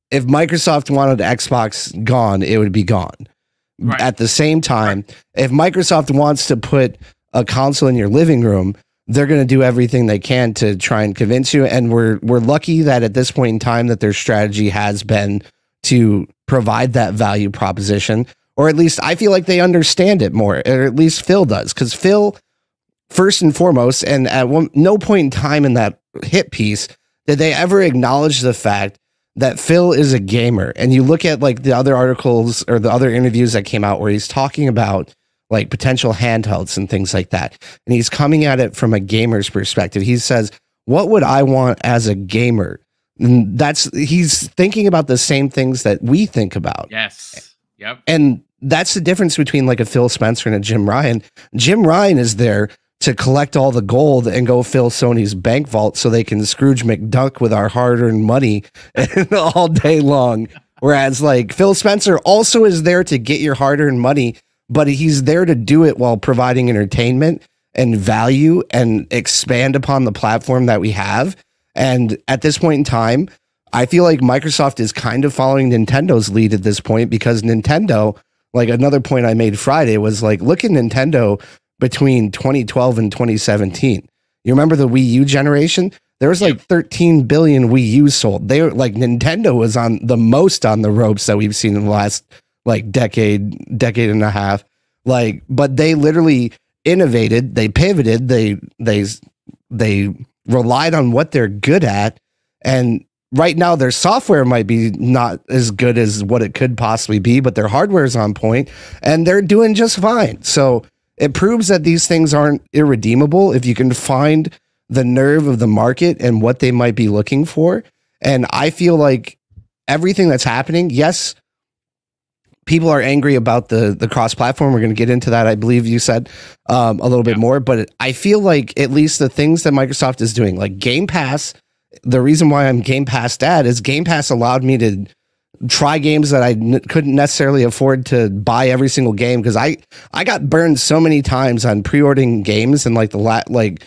Speaker 2: if Microsoft wanted Xbox gone, it would be gone. Right. At the same time, if Microsoft wants to put a console in your living room, they're going to do everything they can to try and convince you. And we're we're lucky that at this point in time that their strategy has been to provide that value proposition or at least I feel like they understand it more, or at least Phil does, because Phil, first and foremost, and at one, no point in time in that hit piece did they ever acknowledge the fact that Phil is a gamer. And you look at like the other articles or the other interviews that came out where he's talking about like potential handhelds and things like that. And he's coming at it from a gamer's perspective. He says, What would I want as a gamer? And that's he's thinking about the same things that we think about.
Speaker 1: Yes. Yep.
Speaker 2: And that's the difference between like a Phil Spencer and a Jim Ryan. Jim Ryan is there to collect all the gold and go fill Sony's bank vault so they can Scrooge McDuck with our hard earned money *laughs* all day long. Whereas like Phil Spencer also is there to get your hard earned money, but he's there to do it while providing entertainment and value and expand upon the platform that we have. And at this point in time, I feel like Microsoft is kind of following Nintendo's lead at this point because Nintendo like another point I made Friday was like, look at Nintendo between 2012 and 2017. You remember the Wii U generation? There was like 13 billion Wii U sold. They were like Nintendo was on the most on the ropes that we've seen in the last like decade, decade and a half. Like, but they literally innovated, they pivoted, they they they relied on what they're good at and right now their software might be not as good as what it could possibly be, but their hardware is on point and they're doing just fine. So it proves that these things aren't irredeemable if you can find the nerve of the market and what they might be looking for. And I feel like everything that's happening, yes, people are angry about the the cross platform. We're going to get into that, I believe you said um, a little bit more, but I feel like at least the things that Microsoft is doing, like Game Pass the reason why I'm Game Pass dad is Game Pass allowed me to try games that I n- couldn't necessarily afford to buy every single game because I I got burned so many times on pre-ordering games and like the la- like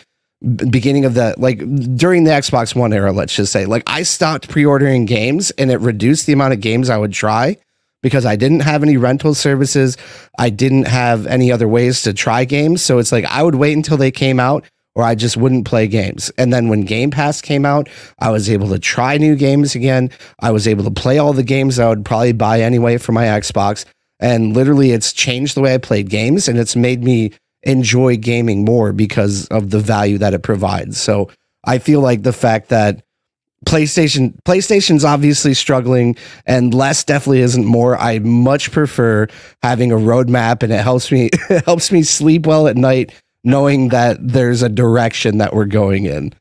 Speaker 2: beginning of the like during the Xbox One era let's just say. Like I stopped pre-ordering games and it reduced the amount of games I would try because I didn't have any rental services. I didn't have any other ways to try games. So it's like I would wait until they came out or I just wouldn't play games. And then when Game Pass came out, I was able to try new games again. I was able to play all the games I would probably buy anyway for my Xbox. And literally, it's changed the way I played games and it's made me enjoy gaming more because of the value that it provides. So I feel like the fact that PlayStation PlayStation's obviously struggling and less definitely isn't more. I much prefer having a roadmap and it helps me *laughs* it helps me sleep well at night knowing that there's a direction that we're going in.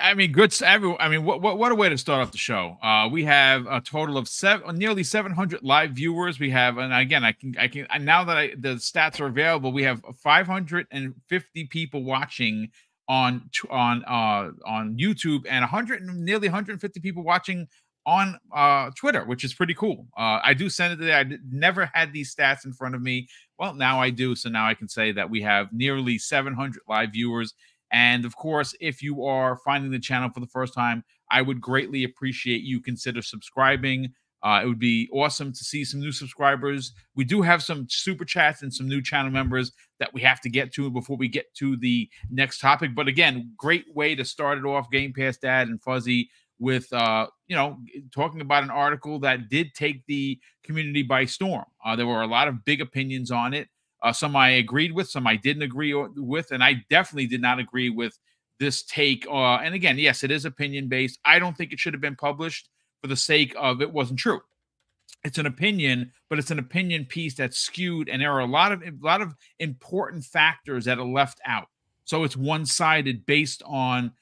Speaker 1: I mean, good. Every, I mean, what, what what a way to start off the show. Uh, we have a total of seven, nearly 700 live viewers. We have, and again, I can, I can, now that I, the stats are available, we have 550 people watching on on uh on YouTube and 100 nearly 150 people watching on uh, Twitter, which is pretty cool. Uh, I do send it today. I never had these stats in front of me. Well, now I do. So now I can say that we have nearly 700 live viewers. And of course, if you are finding the channel for the first time, I would greatly appreciate you consider subscribing. Uh, it would be awesome to see some new subscribers. We do have some super chats and some new channel members that we have to get to before we get to the next topic. But again, great way to start it off, Game Pass Dad and Fuzzy, with uh, you know talking about an article that did take the community by storm. Uh, there were a lot of big opinions on it. Uh, some I agreed with, some I didn't agree with, and I definitely did not agree with this take. Uh, and again, yes, it is opinion based. I don't think it should have been published for the sake of it wasn't true. It's an opinion, but it's an opinion piece that's skewed, and there are a lot of a lot of important factors that are left out. So it's one sided based on,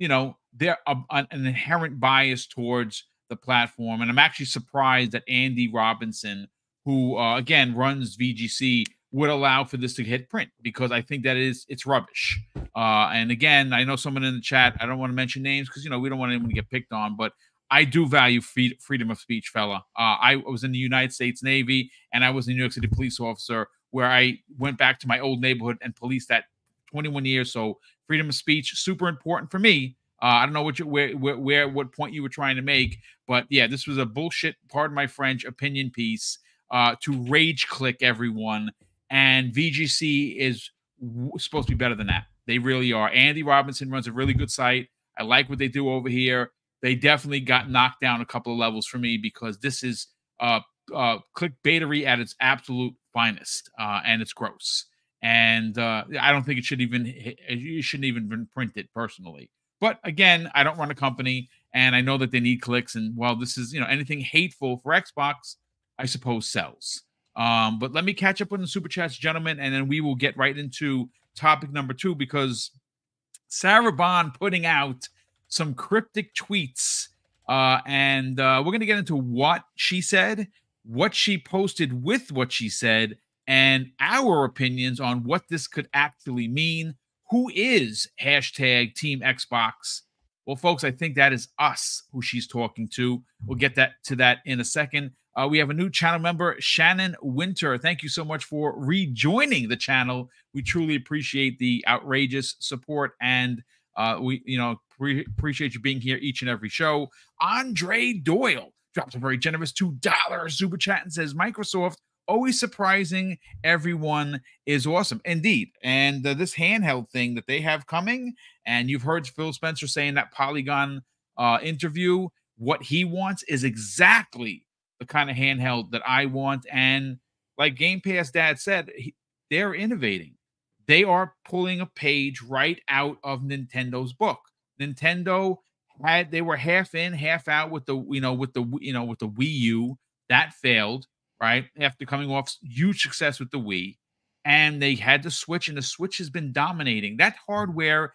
Speaker 1: you know, there are an inherent bias towards the platform, and I'm actually surprised that Andy Robinson, who uh, again runs VGC, would allow for this to hit print because I think that is it's rubbish. Uh, and again, I know someone in the chat. I don't want to mention names because you know we don't want anyone to get picked on, but I do value free, freedom of speech, fella. Uh, I was in the United States Navy and I was a New York City police officer where I went back to my old neighborhood and policed that 21 years. So freedom of speech super important for me. Uh, I don't know what you where, where where what point you were trying to make, but yeah, this was a bullshit. Pardon my French. Opinion piece uh, to rage click everyone, and VGC is w- supposed to be better than that. They really are. Andy Robinson runs a really good site. I like what they do over here they definitely got knocked down a couple of levels for me because this is uh, uh, clickbaitery at its absolute finest, uh, and it's gross. And uh, I don't think it should even it shouldn't even been printed personally. But again, I don't run a company, and I know that they need clicks. And while this is you know anything hateful for Xbox, I suppose sells. Um, but let me catch up with the super chats, gentlemen, and then we will get right into topic number two because Sarah Bond putting out some cryptic tweets. Uh, and uh, we're going to get into what she said, what she posted with what she said, and our opinions on what this could actually mean. Who is hashtag Team Xbox? Well, folks, I think that is us who she's talking to. We'll get that to that in a second. Uh, we have a new channel member, Shannon Winter. Thank you so much for rejoining the channel. We truly appreciate the outrageous support and uh, we, you know, pre- appreciate you being here each and every show. Andre Doyle drops a very generous two dollar super chat and says Microsoft always surprising everyone is awesome indeed and uh, this handheld thing that they have coming and you've heard phil spencer saying that polygon uh, interview what he wants is exactly the kind of handheld that i want and like game pass dad said he, they're innovating they are pulling a page right out of Nintendo's book. Nintendo had they were half in, half out with the you know with the you know with the Wii U that failed right after coming off huge success with the Wii, and they had the Switch, and the Switch has been dominating that hardware.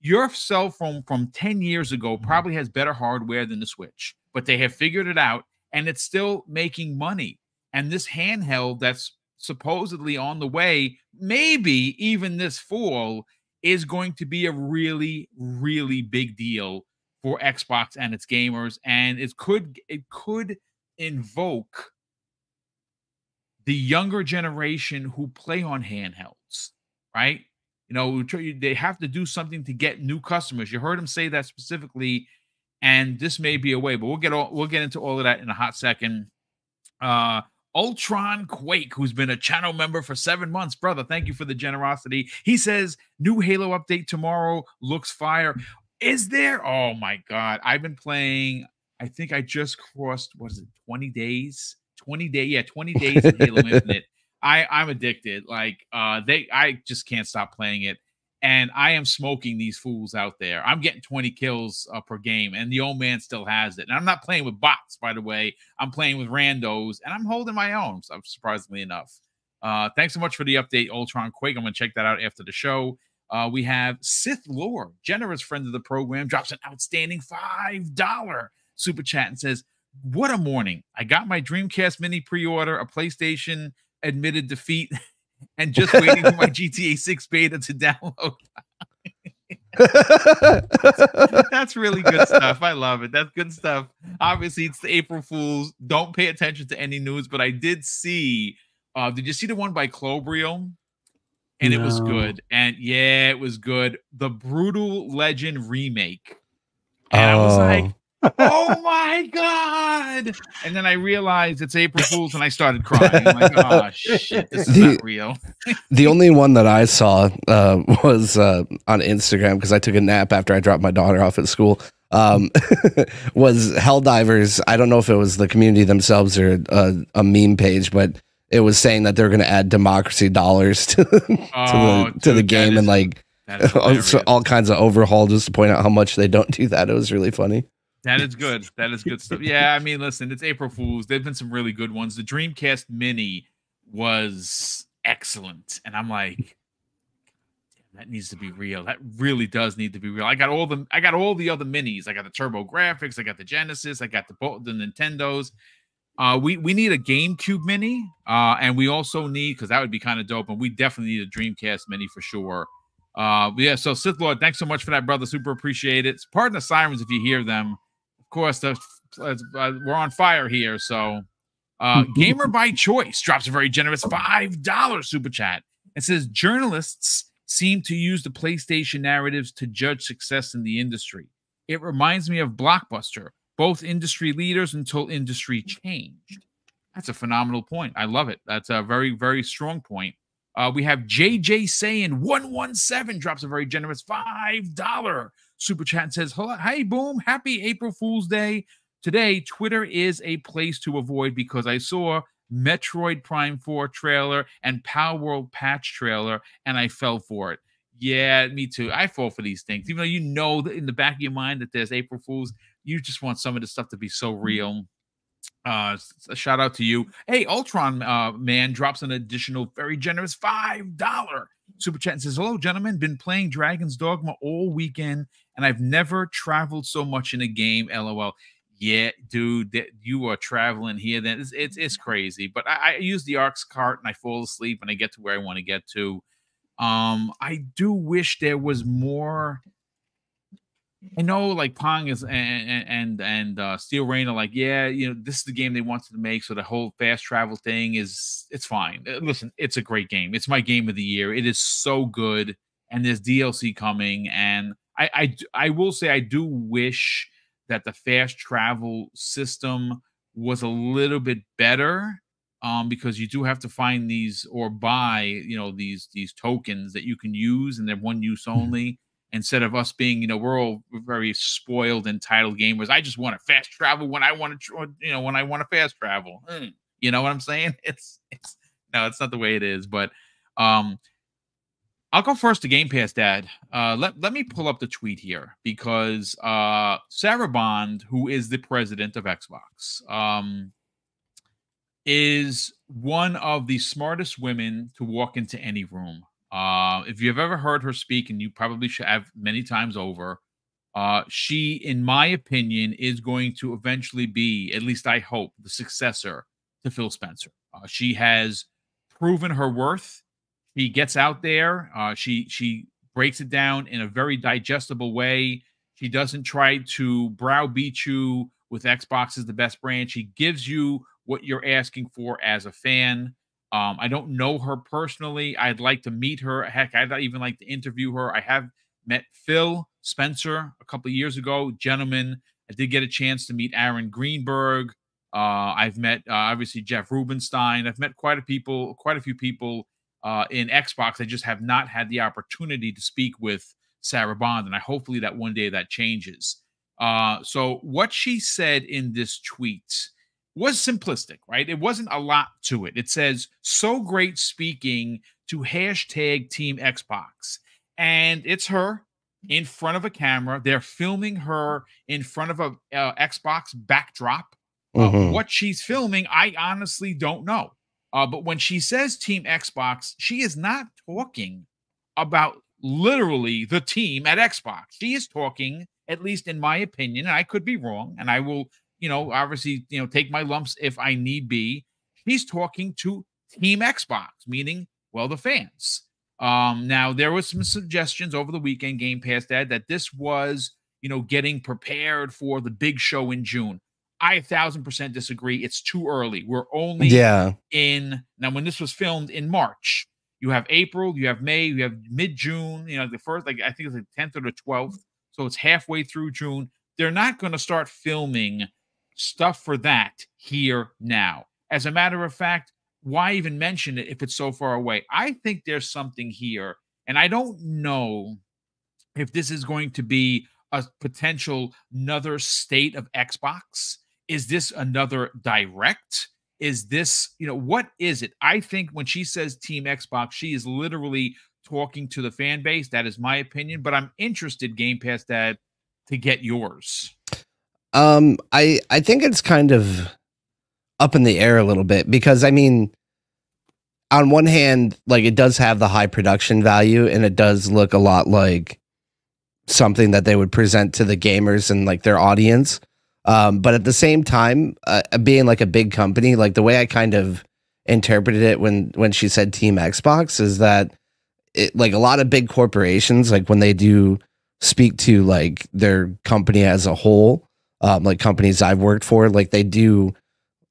Speaker 1: Your cell phone from 10 years ago mm-hmm. probably has better hardware than the Switch, but they have figured it out and it's still making money. And this handheld that's supposedly on the way, maybe even this fall, is going to be a really, really big deal for Xbox and its gamers. And it could it could invoke the younger generation who play on handhelds, right? You know, they have to do something to get new customers. You heard him say that specifically, and this may be a way, but we'll get all we'll get into all of that in a hot second. Uh, Ultron Quake, who's been a channel member for seven months. Brother, thank you for the generosity. He says, new Halo update tomorrow looks fire. Is there? Oh my God. I've been playing, I think I just crossed, what is it, 20 days? 20 days. Yeah, 20 days in Halo Infinite. I, I'm addicted. Like, uh, they, I just can't stop playing it and I am smoking these fools out there. I'm getting 20 kills uh, per game, and the old man still has it. And I'm not playing with bots, by the way. I'm playing with randos, and I'm holding my own, so surprisingly enough. Uh, thanks so much for the update, Ultron Quake. I'm going to check that out after the show. Uh, we have Sith Lord, generous friend of the program, drops an outstanding $5 super chat and says, What a morning. I got my Dreamcast Mini pre order, a PlayStation admitted defeat. *laughs* and just waiting for my *laughs* GTA 6 beta to *laughs* download. that's, that's, really good stuff. I love it. That's good stuff. Obviously, it's the April Fools. Don't pay attention to any news, but I did see. Uh, did you see the one by Klobrille? And no. it was good. And yeah, it was good. The Brutal Legend remake. And I was like, oh my god! And then I realized it's April Fools, and I started crying. I'm like, oh shit, this is
Speaker 2: The-
Speaker 1: not real.
Speaker 2: the only one that I saw uh, was uh, on Instagram because I took a nap after I dropped my daughter off at school. Um, *laughs* was Helldivers. I don't know if it was the community themselves or a, a meme page, but it was saying that they're going to add democracy dollars *laughs* to, to
Speaker 1: Oh,
Speaker 2: the to the
Speaker 1: dude, that
Speaker 2: game
Speaker 1: is-
Speaker 2: and like *laughs* all, all kinds of overhaul just to point out how much they don't do that. It was really funny.
Speaker 1: That is good. That is good stuff. Yeah, I mean, listen, it's April Fools. There've been some really good ones. The Dreamcast Mini was excellent, and I'm like, "Damn, that needs to be real. That really does need to be real. I got all the I got all the other minis. I got the TurboGrafx. I got the Genesis. I got the the Nintendos. Uh, we we need a GameCube Mini, uh, and we also need because that would be kind of dope, and we definitely need a Dreamcast Mini for sure. Uh, yeah. So Sith Lord, thanks so much for that, brother. Super appreciate it. Pardon the sirens if you hear them. Course, the, uh, we're on fire here. So, uh, Gamer by Choice drops a very generous five dollar super chat. It says journalists seem to use the PlayStation narratives to judge success in the industry. It reminds me of Blockbuster, both industry leaders until industry changed. That's a phenomenal point. I love it. That's a very, very strong point. Uh, we have JJ saying 117 drops a very generous $5 super chat and says, Hello, Hey, boom, happy April Fool's Day. Today, Twitter is a place to avoid because I saw Metroid Prime 4 trailer and Palworld patch trailer and I fell for it. Yeah, me too. I fall for these things. Even though you know that in the back of your mind that there's April Fools, you just want some of this stuff to be so real. Uh, shout out to you. Hey, Ultron uh, man drops an additional very generous five dollar super chat and says, "Hello, gentlemen. Been playing Dragon's Dogma all weekend, and I've never traveled so much in a game. LOL. Yeah, dude, that you are traveling here. Then it's it's, it's crazy. But I, I use the oxcart and I fall asleep and I get to where I want to get to. Um, I do wish there was more. I know, like Pong is and and and uh, Steel Rain are like, yeah, you know, this is the game they wanted to make, so the whole fast travel thing is it's fine. Uh, Listen, it's a great game. It's my game of the year. It is so good, and there's DLC coming, and I I will say I do wish that the fast travel system was a little bit better um, because you do have to find these or buy, you know, these these tokens that you can use and they're one use only. Instead of us being, you know, we're all very spoiled entitled gamers. I just want to fast travel when I want to, you know, when I want to fast travel. Mm, You know what I'm saying? *laughs* It's it's no, it's not the way it is. But um, I'll go first to Game Pass, Dad. Uh, let let me pull up the tweet here because uh, Sarah Bond, who is the president of Xbox, um, is one of the smartest women to walk into any room. Uh, if you've ever heard her speak, and you probably should have many times over, uh, she, in my opinion, is going to eventually be, at least I hope, the successor to Phil Spencer. Uh, she has proven her worth. She gets out there. Uh, she she breaks it down in a very digestible way. She doesn't try to browbeat you with Xbox is the best brand. She gives you what you're asking for as a fan. Um, I don't know her personally. I'd like to meet her. Heck, I'd even like to interview her. I have met Phil Spencer a couple of years ago, gentlemen. I did get a chance to meet Aaron Greenberg. Uh, I've met uh, obviously Jeff Rubenstein. I've met quite a people, quite a few people uh, in Xbox. I just have not had the opportunity to speak with Sarah Bond, and I hopefully that one day that changes. Uh, so what she said in this tweet was simplistic, right? It wasn't a lot to it. It says, so great speaking to hashtag Team Xbox. And it's her in front of a camera. They're filming her in front of a uh, Xbox backdrop. Uh,
Speaker 2: Mhm.
Speaker 1: what she's filming, I honestly don't know. Uh, but when she says Team Xbox, she is not talking about literally the team at Xbox. She is talking, at least in my opinion, and I could be wrong, and I will, you know, obviously, you know, take my lumps if I need be. She's talking to Team Xbox, meaning, well, the fans. Um, now there was some suggestions over the weekend, Game Pass Dad, that this was, you know, getting prepared for the big show in June. I a thousand percent disagree. It's too early. We're only
Speaker 2: Yeah.
Speaker 1: in now when this was filmed in March. You have April, you have May, you have mid June. You know the first, like I think it's the tenth or the twelfth. So it's halfway through June. they're not going to start filming stuff for that here now. As a matter of fact, why even mention it if it's so far away? I think there's something here, and I don't know if this is going to be a potential another state of Xbox. Is this another direct? Is this, you know, what is it? I think when she says Team Xbox, she is literally talking to the fan base. That is my opinion, but I'm interested, Game Pass Dad, to get yours.
Speaker 2: Um, I I think it's kind of up in the air a little bit because I mean, on one hand, like it does have the high production value and it does look a lot like something that they would present to the gamers and like their audience. Um, but at the same time, uh, being like a big company, like the way I kind of interpreted it when when she said Team Xbox is that it like a lot of big corporations, like when they do speak to like their company as a whole, um, like companies I've worked for, like they do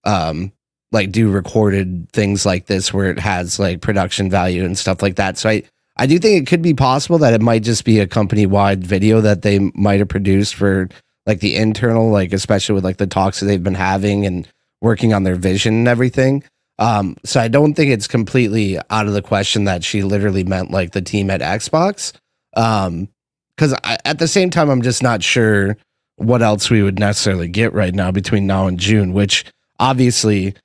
Speaker 2: um like do recorded things like this where it has like production value and stuff like that. So I I do think it could be possible that it might just be a company wide video that they might have produced for like the internal, like especially with like the talks that they've been having and working on their vision and everything. Um, so I don't think it's completely out of the question that she literally meant like the team at Xbox. Um, because at the same time, I'm just not sure what else we would necessarily get right now between now and June, which obviously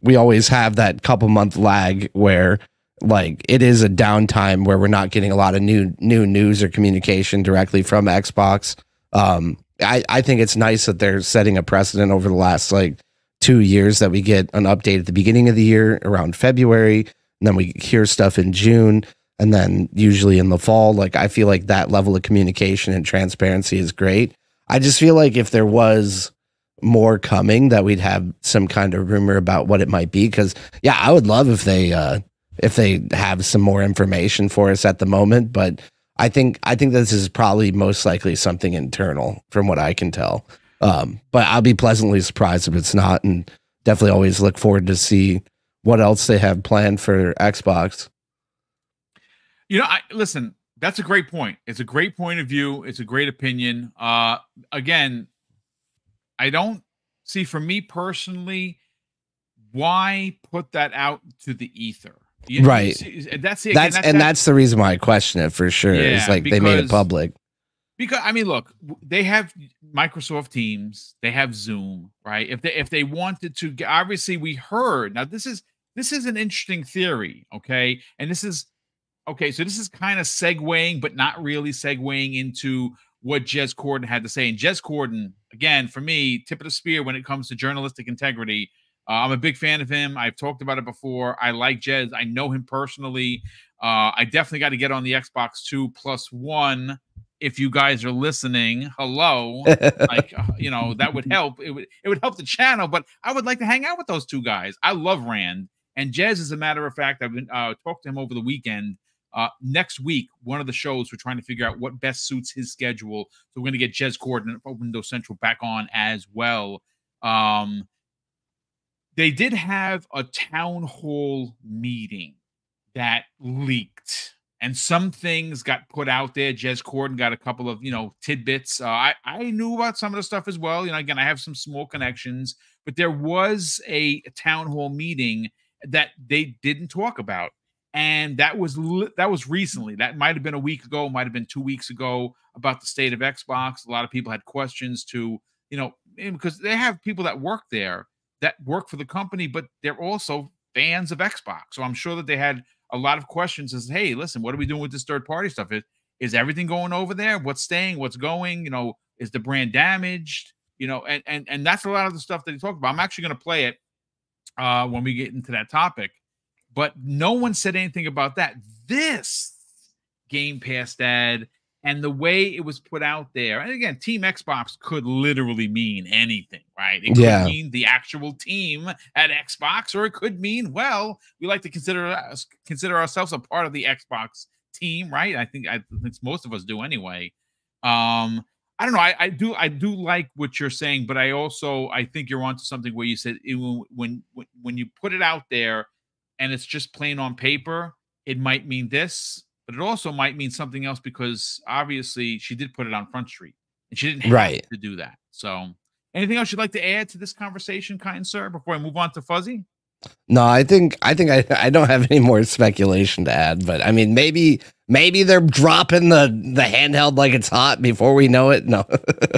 Speaker 2: we always have that couple month lag where like it is a downtime where we're not getting a lot of new new news or communication directly from Xbox. Um, I, I think it's nice that they're setting a precedent over the last like two years that we get an update at the beginning of the year around February, and then we hear stuff in June, and then usually in the fall. Like I feel like that level of communication and transparency is great. I just feel like if there was more coming that we'd have some kind of rumor about what it might be because yeah i would love if they uh if they have some more information for us at the moment but I think I think this is probably most likely something internal from what I can tell. Um, but I'll be pleasantly surprised if it's not, and definitely always look forward to see what else they have planned for Xbox.
Speaker 1: You know, I listen. That's a great point. It's a great point of view. It's a great opinion. Uh, again, I don't see for me personally why put that out to the ether
Speaker 2: you, right. See, that's the, that's, that's and that's, the reason why I question it for sure. Yeah, it's like because, they made it public.
Speaker 1: Because I mean, look, they have Microsoft Teams, they have Zoom, right? If they if they wanted to, obviously we heard. Now this is this is an interesting theory, okay? And this is okay. So this is kind of segueing, but not really segueing into what Jez Corden had to say. And Jez Corden, again, for me, tip of the spear when it comes to journalistic integrity uh, I'm a big fan of him. I've talked about it before. I like Jez. I know him personally. Uh, I definitely got to get on the Xbox Two plus one. If you guys are listening, hello, *laughs* like uh, you know that would help. It would it would help the channel. But I would like to hang out with those two guys. I love Rand and Jez. As a matter of fact, I've been uh, talked to him over the weekend. Uh, next week, one of the shows we're trying to figure out what best suits his schedule. So we're going to get Jez Corden of Windows Central back on as well. Um, they did have a town hall meeting that leaked and some things got put out there. Jez Corden got a couple of you know tidbits. Uh, I I knew about some of the stuff as well. You know, again, I have some small connections, but there was a town hall meeting that they didn't talk about, and that was that was recently. That might have been a week ago, might have been two weeks ago about the state of Xbox. A lot of people had questions to you know because they have people that work there that work for the company, but they're also fans of Xbox. So I'm sure that they had a lot of questions as, hey, listen, what are we doing with this third party stuff? Is, is everything going over there? What's staying? What's going? You know, is the brand damaged? You know, and and and that's a lot of the stuff that he talked about. I'm actually going to play it uh, when we get into that topic, but no one said anything about that. This Game Pass dad and the way it was put out there. And again, Team Xbox could literally mean anything, right? It could yeah. mean the actual team at Xbox, or it could mean, well, we like to consider us consider ourselves a part of the Xbox team, right? I think I think most of us do anyway. Um, I don't know. I, I do I do like what you're saying, but I also I think you're onto something where you said it, when when when you put it out there and it's just plain on paper, it might mean this but it also might mean something else because obviously she did put it on Front Street. and she didn't have
Speaker 2: Right.
Speaker 1: to do that. So, anything else you'd like to add to this conversation, kind sir, before I move on to Fuzzy?
Speaker 2: No, I think I think I, I don't have any more speculation to add, but I mean maybe maybe they're dropping the the handheld like it's hot before we know it. No,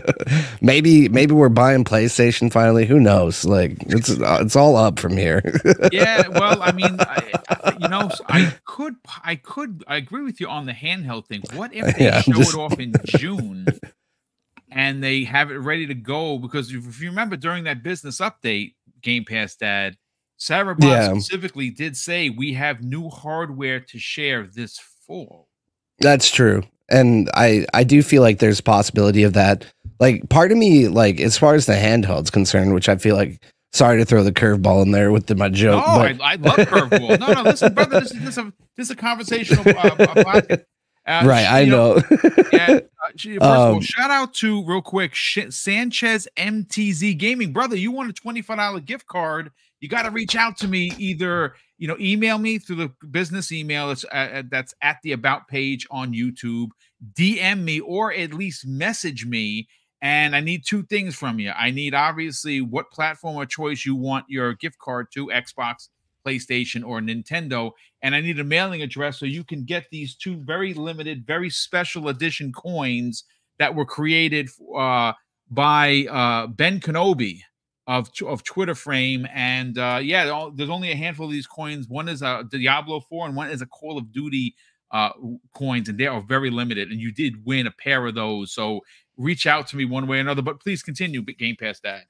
Speaker 2: *laughs* maybe maybe we're buying PlayStation finally. Who knows? Like it's it's all up from here. *laughs*
Speaker 1: yeah, well, I mean, I, I- you know, I could, I could, I agree with you on the handheld thing. What if they
Speaker 2: Yeah,
Speaker 1: show
Speaker 2: just-
Speaker 1: it off in June and they have it ready to go? Because if if you remember during that business update, Game Pass Dad, Sarah Bond
Speaker 2: Yeah.
Speaker 1: specifically did say we have new hardware to share this fall.
Speaker 2: That's true. And I I do feel like there's possibility of that. Like part of me like as far as the handheld's concerned, which I feel like sorry to throw the curveball in there with the, my
Speaker 1: No,
Speaker 2: joke, but
Speaker 1: I, I love curveball. No, no, listen, brother, this is this is a, this is a conversational uh, podcast. *laughs* Uh,
Speaker 2: right, I know.
Speaker 1: Yeah. Uh, First of all,
Speaker 2: Um,
Speaker 1: shout out to real quick Sanchez MTZ Gaming, brother. You want a twenty five dollar gift card? You got to reach out to me. Either you know, email me through the business email that's uh, uh, that's at the about page on YouTube. DM me or at least message me. And I need two things from you. I need obviously what platform of choice you want your gift card to Xbox, PlayStation, or Nintendo and I need a mailing address so you can get these two very limited, very special edition coins that were created uh, by uh, Ben Kenobi of of Twitter Frame. And uh, yeah, there's only a handful of these coins. One is a Diablo 4 and one is a Call of Duty uh, coins, and they are very limited. And you did win a pair of those. So reach out to me one way or another. But please continue, But Game Pass Dad.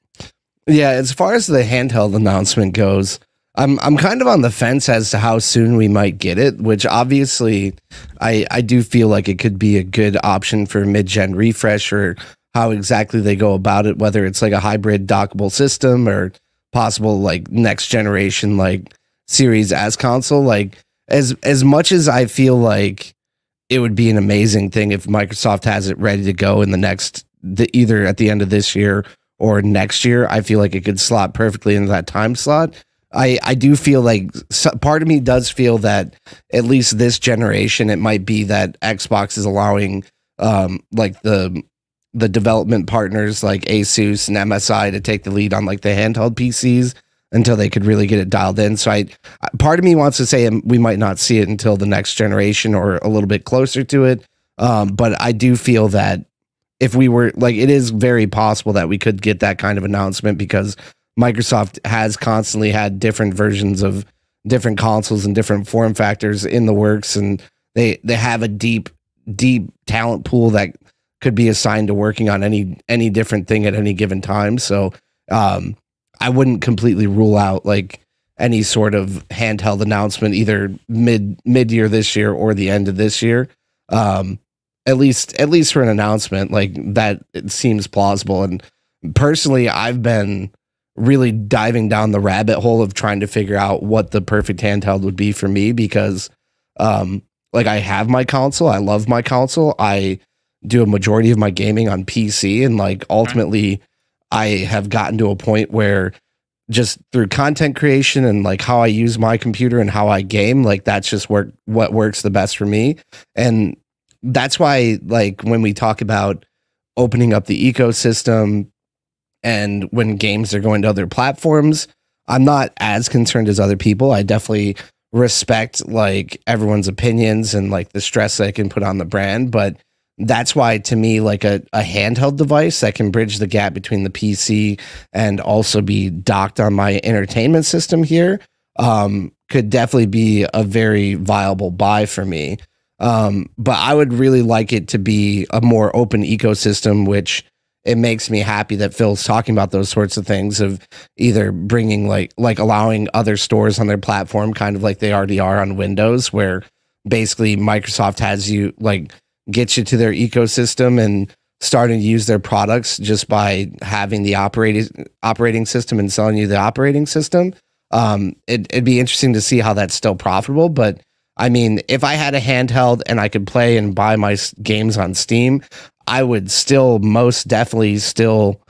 Speaker 2: Yeah, as far as the handheld announcement goes, I'm I'm kind of on the fence as to how soon we might get it, which obviously I I do feel like it could be a good option for mid-gen refresh or how exactly they go about it, whether it's like a hybrid dockable system or possible like next generation like series as console. Like as as much as I feel like it would be an amazing thing if Microsoft has it ready to go in the next the, either at the end of this year or next year, I feel like it could slot perfectly into that time slot. I, I do feel like so, part of me does feel that at least this generation, it might be that Xbox is allowing um, like the the development partners like Asus and MSI to take the lead on like the handheld PCs until they could really get it dialed in. So I part of me wants to say um, we might not see it until the next generation or a little bit closer to it. Um, but I do feel that if we were like it is very possible that we could get that kind of announcement because Microsoft has constantly had different versions of different consoles and different form factors in the works and they they have a deep deep talent pool that could be assigned to working on any any different thing at any given time. So um I wouldn't completely rule out like any sort of handheld announcement either mid mid year this year or the end of this year. Um at least at least for an announcement like that it seems plausible. And personally i've been really diving down the rabbit hole of trying to figure out what the perfect handheld would be for me because um like i have my console. I love my console. I do a majority of my gaming on pc and like ultimately i have gotten to a point where just through content creation and like how i use my computer and how i game like that's just work what works the best for me. And that's why like when we talk about opening up the ecosystem and when games are going to other platforms i'm not as concerned as other people. I definitely respect like everyone's opinions and like the stress that I can put on the brand but that's why to me like a, a handheld device that can bridge the gap between the pc and also be docked on my entertainment system here um, could definitely be a very viable buy for me. Um, but I would really like it to be a more open ecosystem, which it makes me happy that Phil's talking about those sorts of things of either bringing like like allowing other stores on their platform, kind of like they already are on Windows, where basically Microsoft has you like get you to their ecosystem and starting to use their products just by having the operating operating system and selling you the operating system. Um, it, it'd be interesting to see how that's still profitable, but I mean, if I had a handheld and I could play and buy my games on Steam, I would still most definitely still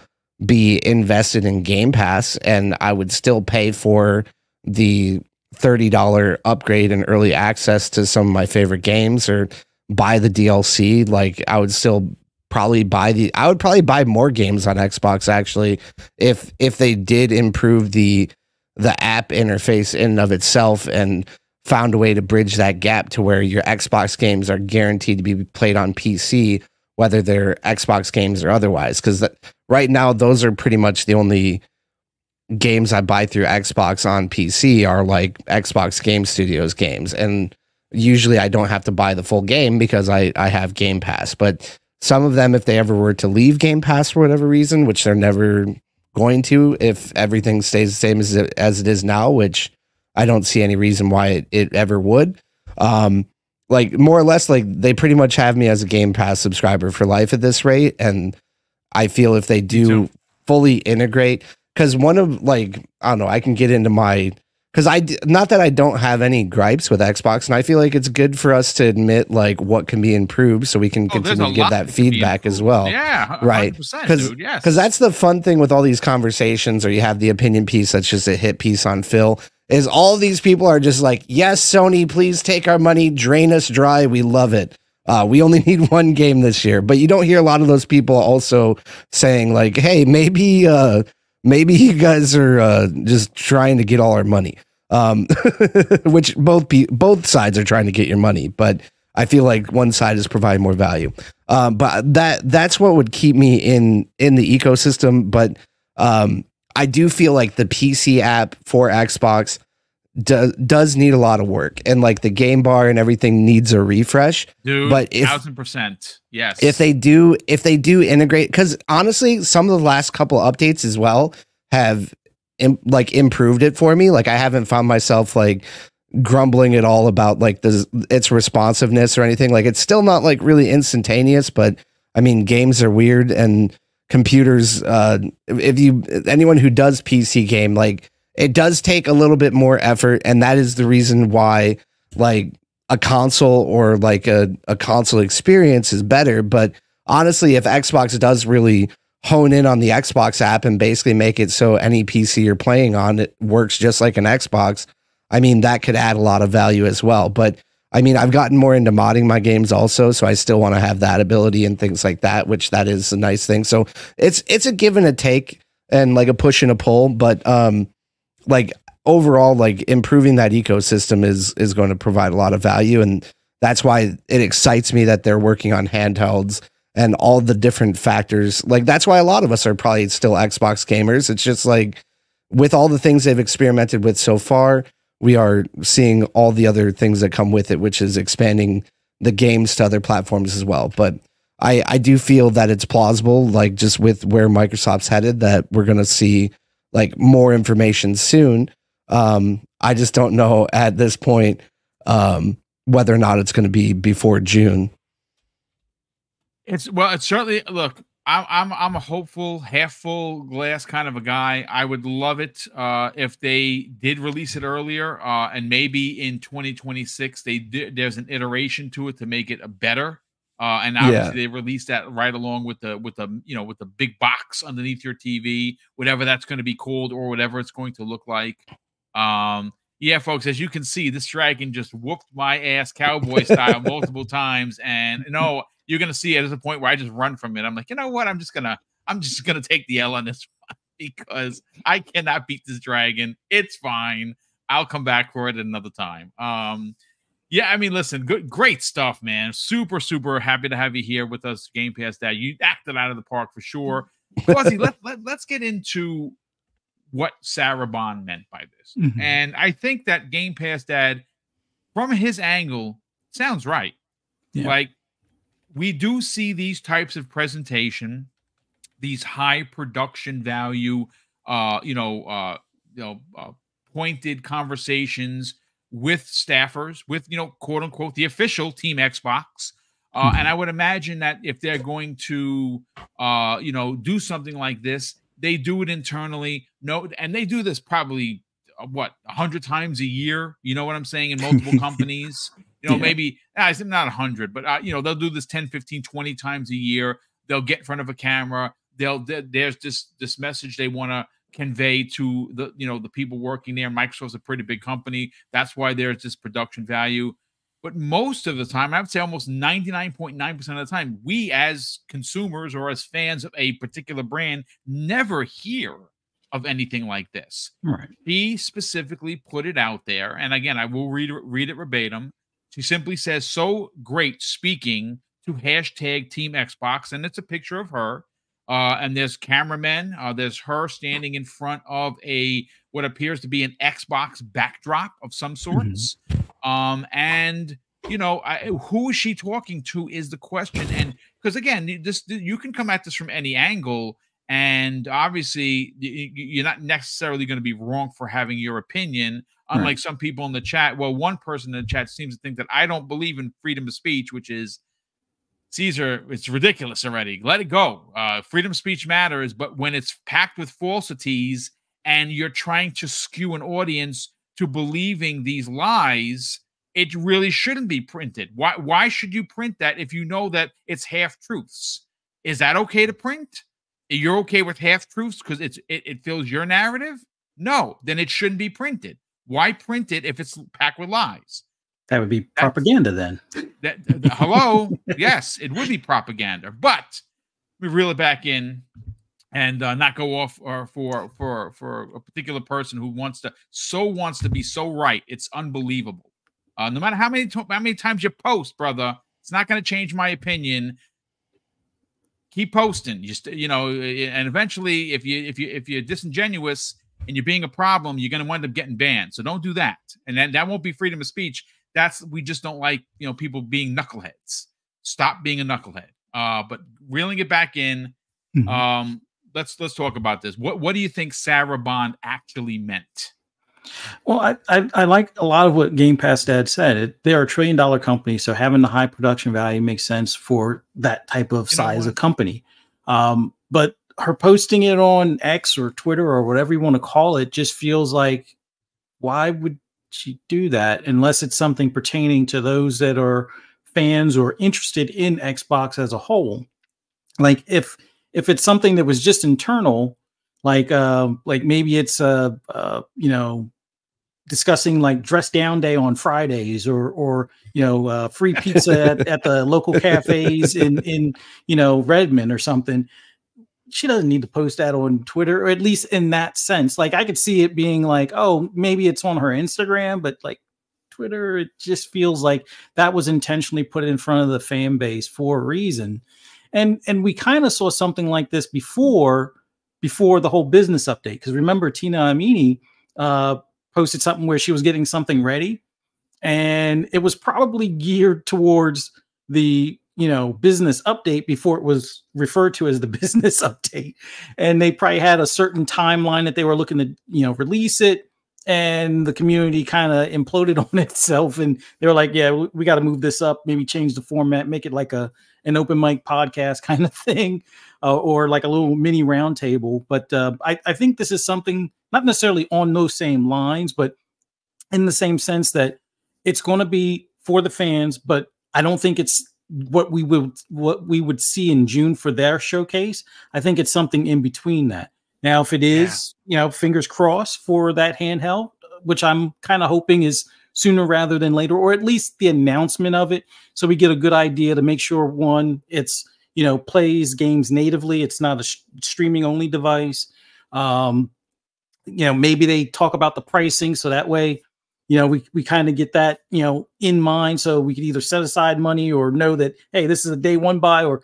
Speaker 2: be invested in Game Pass and I would still pay for the $30 upgrade and early access to some of my favorite games or buy the DLC. Like I would still probably buy the I would probably buy more games on Xbox actually if if they did improve the the app interface in and of itself and found a way to bridge that gap to where your Xbox games are guaranteed to be played on PC whether they're Xbox games or otherwise cuz right now those are pretty much the only games I buy through Xbox on PC are like Xbox Game Studios games and usually I don't have to buy the full game because I I have Game Pass but some of them, if they ever were to leave Game Pass for whatever reason, which they're never going to, if everything stays the same as it, as it is now, which I don't see any reason why it, it ever would. Um, like more or less, like they pretty much have me as a Game Pass subscriber for life at this rate, and I feel if they do fully integrate, because one of like I don't know, I can get into my because I not that I don't have any gripes with Xbox, and I feel like it's good for us to admit like what can be improved, so we can oh, continue to give that feedback as well.
Speaker 1: Yeah,
Speaker 2: right. Because
Speaker 1: yes.
Speaker 2: that's the fun thing with all these conversations, or you have the opinion piece that's just a hit piece on Phil. Is all these people are just like, yes, Sony, please take our money, drain us dry. We love it. Uh, we only *laughs* need one game this year, but you don't hear a lot of those people also saying like, hey, maybe. Uh, maybe you guys are uh, just trying to get all our money. Um, *laughs* which both be, both sides are trying to get your money, but I feel like one side is providing more value. Um, but that that's what would keep me in in the ecosystem. But um, I do feel like the PC app for Xbox does does need a lot of work, and like the game bar and everything needs a refresh.
Speaker 1: Dude, but if, thousand percent, yes.
Speaker 2: If they do, if they do integrate, because honestly, some of the last couple updates as well have Im- like improved it for me. Like I haven't found myself like grumbling at all about like the its responsiveness or anything. Like it's still not like really instantaneous, but I mean games are weird and computers uh if you anyone who does PC game like it does take a little bit more effort and that is the reason why like a console or like a, a console experience is better. But honestly if xbox does really hone in on the xbox app and basically make it so any pc you're playing on it works just like an xbox i mean that could add a lot of value as well. But i mean i've gotten more into modding my games also so i still want to have that ability and things like that which that is a nice thing. So it's it's a give and a take and like a push and a pull but um like overall like improving that ecosystem is is going to provide a lot of value. And that's why it excites me that they're working on handhelds and all the different factors. Like that's why a lot of us are probably still xbox gamers. It's just like with all the things they've experimented with so far we are seeing all the other things that come with it which is expanding the games to other platforms as well. But i i do feel that it's plausible like just with where microsoft's headed that we're going to see like more information soon. Um, I just don't know at this point um, whether or not it's going to be before June.
Speaker 1: It's well, it's certainly look. I'm I'm I'm a hopeful, half full glass kind of a guy. I would love it uh, if they did release it earlier, uh, and maybe in 2026 they did, there's an iteration to it to make it a better. Uh, and obviously yeah. they released that right along with the with the you know with the big box underneath your TV, whatever that's going to be called or whatever it's going to look like. Um, yeah, folks, as you can see, this dragon just whooped my ass cowboy *laughs* style multiple times, and you know you're gonna see it at a point where I just run from it. I'm like, you know what? I'm just gonna I'm just gonna take the L on this *laughs* one because I cannot beat this dragon. It's fine. I'll come back for it another time. Um, yeah, I mean, listen, good, great stuff, man. Super, super happy to have you here with us, Game Pass Dad. You acted out of the park for sure. Fuzzy, let, let, let's get into what Sarah Bond meant by this. *laughs* Mm-hmm. And I think that Game Pass Dad, from his angle, sounds right. Yeah. Like, we do see these types of presentation, these high production value, uh, you know, uh, you know, uh, pointed conversations with staffers, with you know, quote unquote, the official Team Xbox. Uh, mm-hmm. And I would imagine that if they're going to, uh, you know, do something like this, they do it internally. No, and they do this probably uh, what a hundred times a year. You know what I'm saying? In multiple *laughs* companies, you know, yeah. maybe not a hundred, but uh, you know, they'll do this 10, 15, 20 times a year. They'll get in front of a camera. They'll there's this this message they want to convey to the you know the people working there. Microsoft's a pretty big company. That's why there's this production value. But most of the time, I would say almost 99.9% of the time, we as consumers or as fans of a particular brand never hear of anything like this.
Speaker 3: Right.
Speaker 1: He specifically put it out there. And again, I will read, read it verbatim. She simply says, So great speaking to hashtag Team Xbox. And it's a picture of her. Uh, and there's cameramen. Uh, there's her standing in front of a what appears to be an Xbox backdrop of some mm-hmm. sorts. Mm-hmm. Um, and you know, I, who is she talking to is the question. And because again, this you can come at this from any angle, and obviously you're not necessarily going to be wrong for having your opinion. Unlike right. some people in the chat, well, one person in the chat seems to think that I don't believe in freedom of speech, which is Caesar, it's ridiculous already. Let it go. Uh, freedom of speech matters, but when it's packed with falsities and you're trying to skew an audience to believing these lies, it really shouldn't be printed. Why why should you print that if you know that it's half truths? Is that okay to print? You're okay with half truths because it's it, it fills your narrative? No, then it shouldn't be printed. Why print it if it's packed with lies?
Speaker 3: That would be propaganda then.
Speaker 1: That, that hello, yes, it would be propaganda. But we reel it back in and uh, not go off or uh, for for for a particular person who wants to so wants to be so right. It's unbelievable. Uh, no matter how many how many times you post, brother, it's not going to change my opinion. Keep posting. Just you know, and eventually, if you if you if you're disingenuous and you're being a problem, you're going to wind up getting banned. So don't do that. And then that won't be freedom of speech that's we just don't like you know people being knuckleheads. Stop being a knucklehead. Uh, but reeling it back in. Mm-hmm. Um, let's let's talk about this. What what do you think Sarah Bond actually meant?
Speaker 3: Well, I, I, I like a lot of what Game Pass Dad said. It, they're a trillion dollar company, so having the high production value makes sense for that type of you size of company. Um, but her posting it on X or Twitter or whatever you want to call it just feels like why would she do that unless it's something pertaining to those that are fans or interested in Xbox as a whole. Like if if it's something that was just internal, like uh, like maybe it's uh, uh you know discussing like dress down day on Fridays or or you know uh, free pizza at, at the local cafes *laughs* in in you know Redmond or something she doesn't need to post that on Twitter, or at least in that sense. Like I could see it being like, oh, maybe it's on her Instagram, but like Twitter, it just feels like that was intentionally put in front of the fan base for a reason. And and we kind of saw something like this before, before the whole business update. Because remember, Tina Amini uh, posted something where she was getting something ready, and it was probably geared towards the you know business update before it was referred to as the *laughs* business update. And they probably had a certain timeline that they were looking to you know release it. And the community kind of *laughs* imploded on itself. And they were like yeah we, got to move this up maybe change the format make it like a an open mic podcast *laughs* kind of thing uh, or like a little mini roundtable. But uh, I, I think this is something not necessarily on those same lines but in the same sense that it's going to be for the fans but i don't think it's what we would what we would see in June for their showcase. I think it's something in between that. Now, if it is, yeah. you know, fingers crossed for that handheld, which I'm kind of hoping is sooner rather than later, or at least the announcement of it, so we get a good idea to make sure one, it's you know plays games natively. It's not a streaming only device. Um, you know, maybe they talk about the pricing, so that way you know, we, we kind of get that, you know, in mind. So we could either set aside money or know that, hey, this is a day one buy or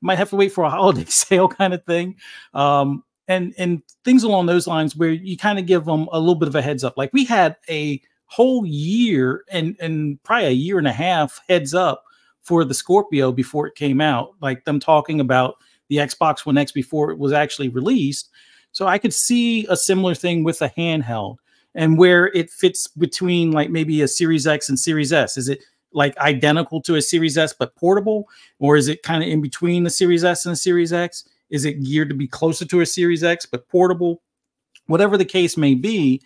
Speaker 3: might have to wait for a *laughs* holiday sale kind of thing. Um, and, and things along those lines where you kind of give them a little bit of a heads up. Like we had a whole year and, and probably a year and a half heads up for the Scorpio before it came out, like them talking about the Xbox One X before it was actually released. So I could see a similar thing with a handheld and where it fits between like maybe a Series X and Series S. Is it like identical to a Series S but portable, or is it kind of in between the Series S and the Series X? Is it geared to be closer to a Series X but portable? Whatever the case may be,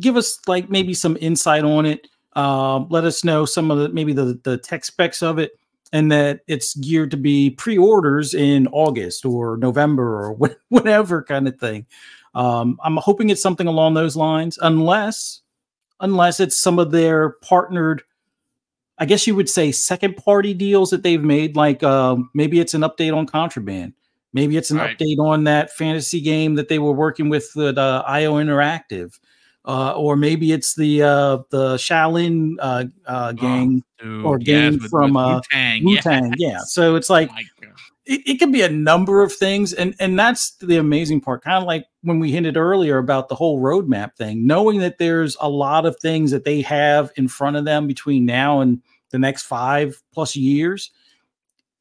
Speaker 3: give us like maybe some insight on it. Um, let us know some of the maybe the the tech specs of it, and that it's geared to be pre-orders in August or November or *laughs* whatever kind of thing. Um, I'm hoping it's something along those lines, unless unless it's some of their partnered I guess you would say second party deals that they've made. Like uh, maybe it's an update on Contraband. Maybe it's an right. update on that fantasy game that they were working with the uh, IO Interactive. Uh, or maybe it's the uh, the Shaolin uh, uh, oh, gang oh, or game yes, from with uh, Wu-Tang. Wu-Tang. Yes. Yeah. So it's like oh it, it can be a number of things, and and that's the amazing part. Kind of like when we hinted earlier about the whole roadmap thing, knowing that there's a lot of things that they have in front of them between now and the next five plus years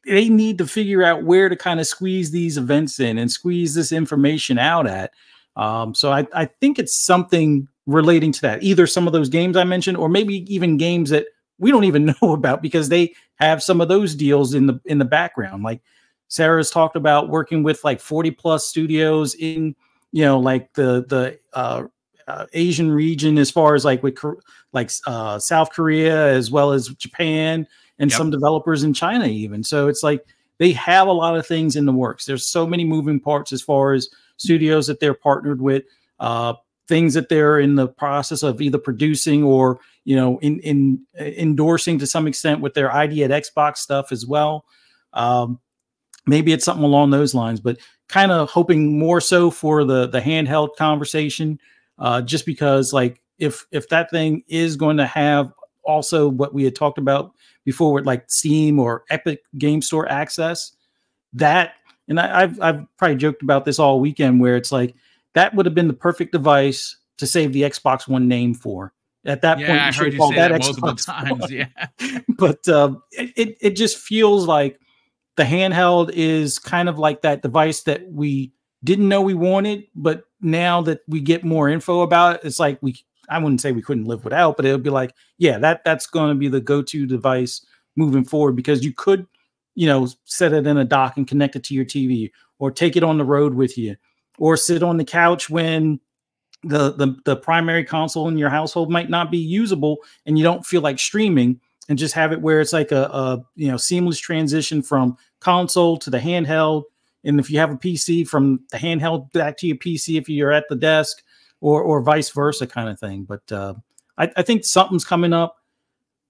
Speaker 3: they need to figure out where to kind of squeeze these events in and squeeze this information out at. Um, so I, I think it's something relating to that, either some of those games I mentioned, or maybe even games that we don't even *laughs* know about because they have some of those deals in the in the background. Like Sarah's talked about working with like 40 plus studios in, you know, like the the uh, uh, Asian region as far as like with like uh, South Korea as well as Japan and yep. some developers in China even. So it's like they have a lot of things in the works. There's so many moving parts as far as studios that they're partnered with, uh, things that they're in the process of either producing or you know in in endorsing to some extent with their ID at Xbox stuff as well. Um, maybe it's something along those lines, but kind of hoping more so for the the handheld conversation, uh, just because like if if that thing is going to have also what we had talked about before with like Steam or Epic Game Store access. That and I, have I've probably joked about this all weekend where it's like that would have been the perfect device to save the Xbox One name for. At that
Speaker 1: yeah,
Speaker 3: point,
Speaker 1: I heard you say that, that *laughs* multiple times. One. Yeah,
Speaker 3: but uh, it it just feels like the handheld is kind of like that device that we didn't know we wanted, but now that we get more info about it, it's like we I wouldn't say we couldn't live without, but it would be like, yeah, that that's going to be the go-to device moving forward because you could, you know, set it in a dock and connect it to your TV, or take it on the road with you, or sit on the couch when the the, the primary console in your household might not be usable and you don't feel like streaming and just have it where it's like a, a you know seamless transition from console to the handheld and if you have a pc from the handheld back to your pc if you're at the desk or or vice versa kind of thing. But uh, I, I think something's coming up.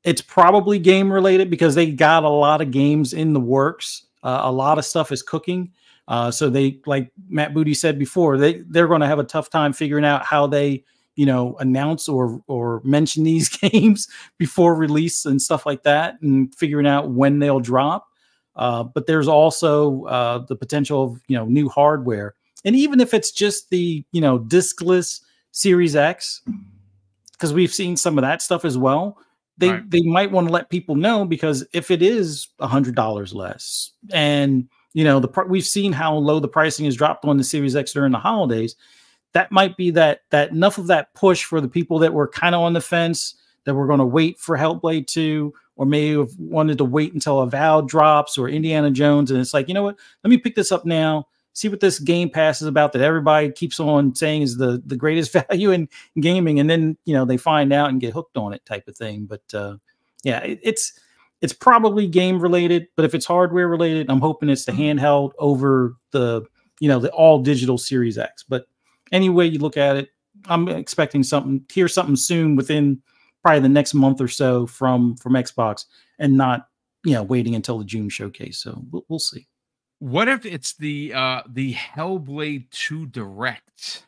Speaker 3: It's probably game related because they got a lot of games in the works. Uh, a lot of stuff is cooking. Uh, so they, like Matt Booty said before, they they're going to have a tough time figuring out how they, you know, announce or or mention these *laughs* games before release and stuff like that, and figuring out when they'll drop. Uh, but there's also uh, the potential of you know new hardware and even if it's just the you know diskless Series X, because we've seen some of that stuff as well. They right. they might want to let people know because if it is a hundred dollars less, and you know the we've seen how low the pricing has dropped on the Series X during the holidays, that might be that that enough of that push for the people that were kind of on the fence that we're going to wait for Hellblade 2 or may have wanted to wait until Avowed drops or Indiana Jones and it's like, you know what? Let me pick this up now see what this game pass is about that everybody keeps on saying is the the greatest *laughs* value in gaming and then you know they find out and get hooked on it type of thing but uh yeah it, it's it's probably game related but if it's hardware related i'm hoping it's the mm-hmm. handheld over the you know the all digital series x but anyway you look at it i'm expecting something hear something soon within probably the next month or so from from xbox and not you know waiting until the june showcase so we'll, we'll see
Speaker 1: what if it's the uh the Hellblade 2 direct?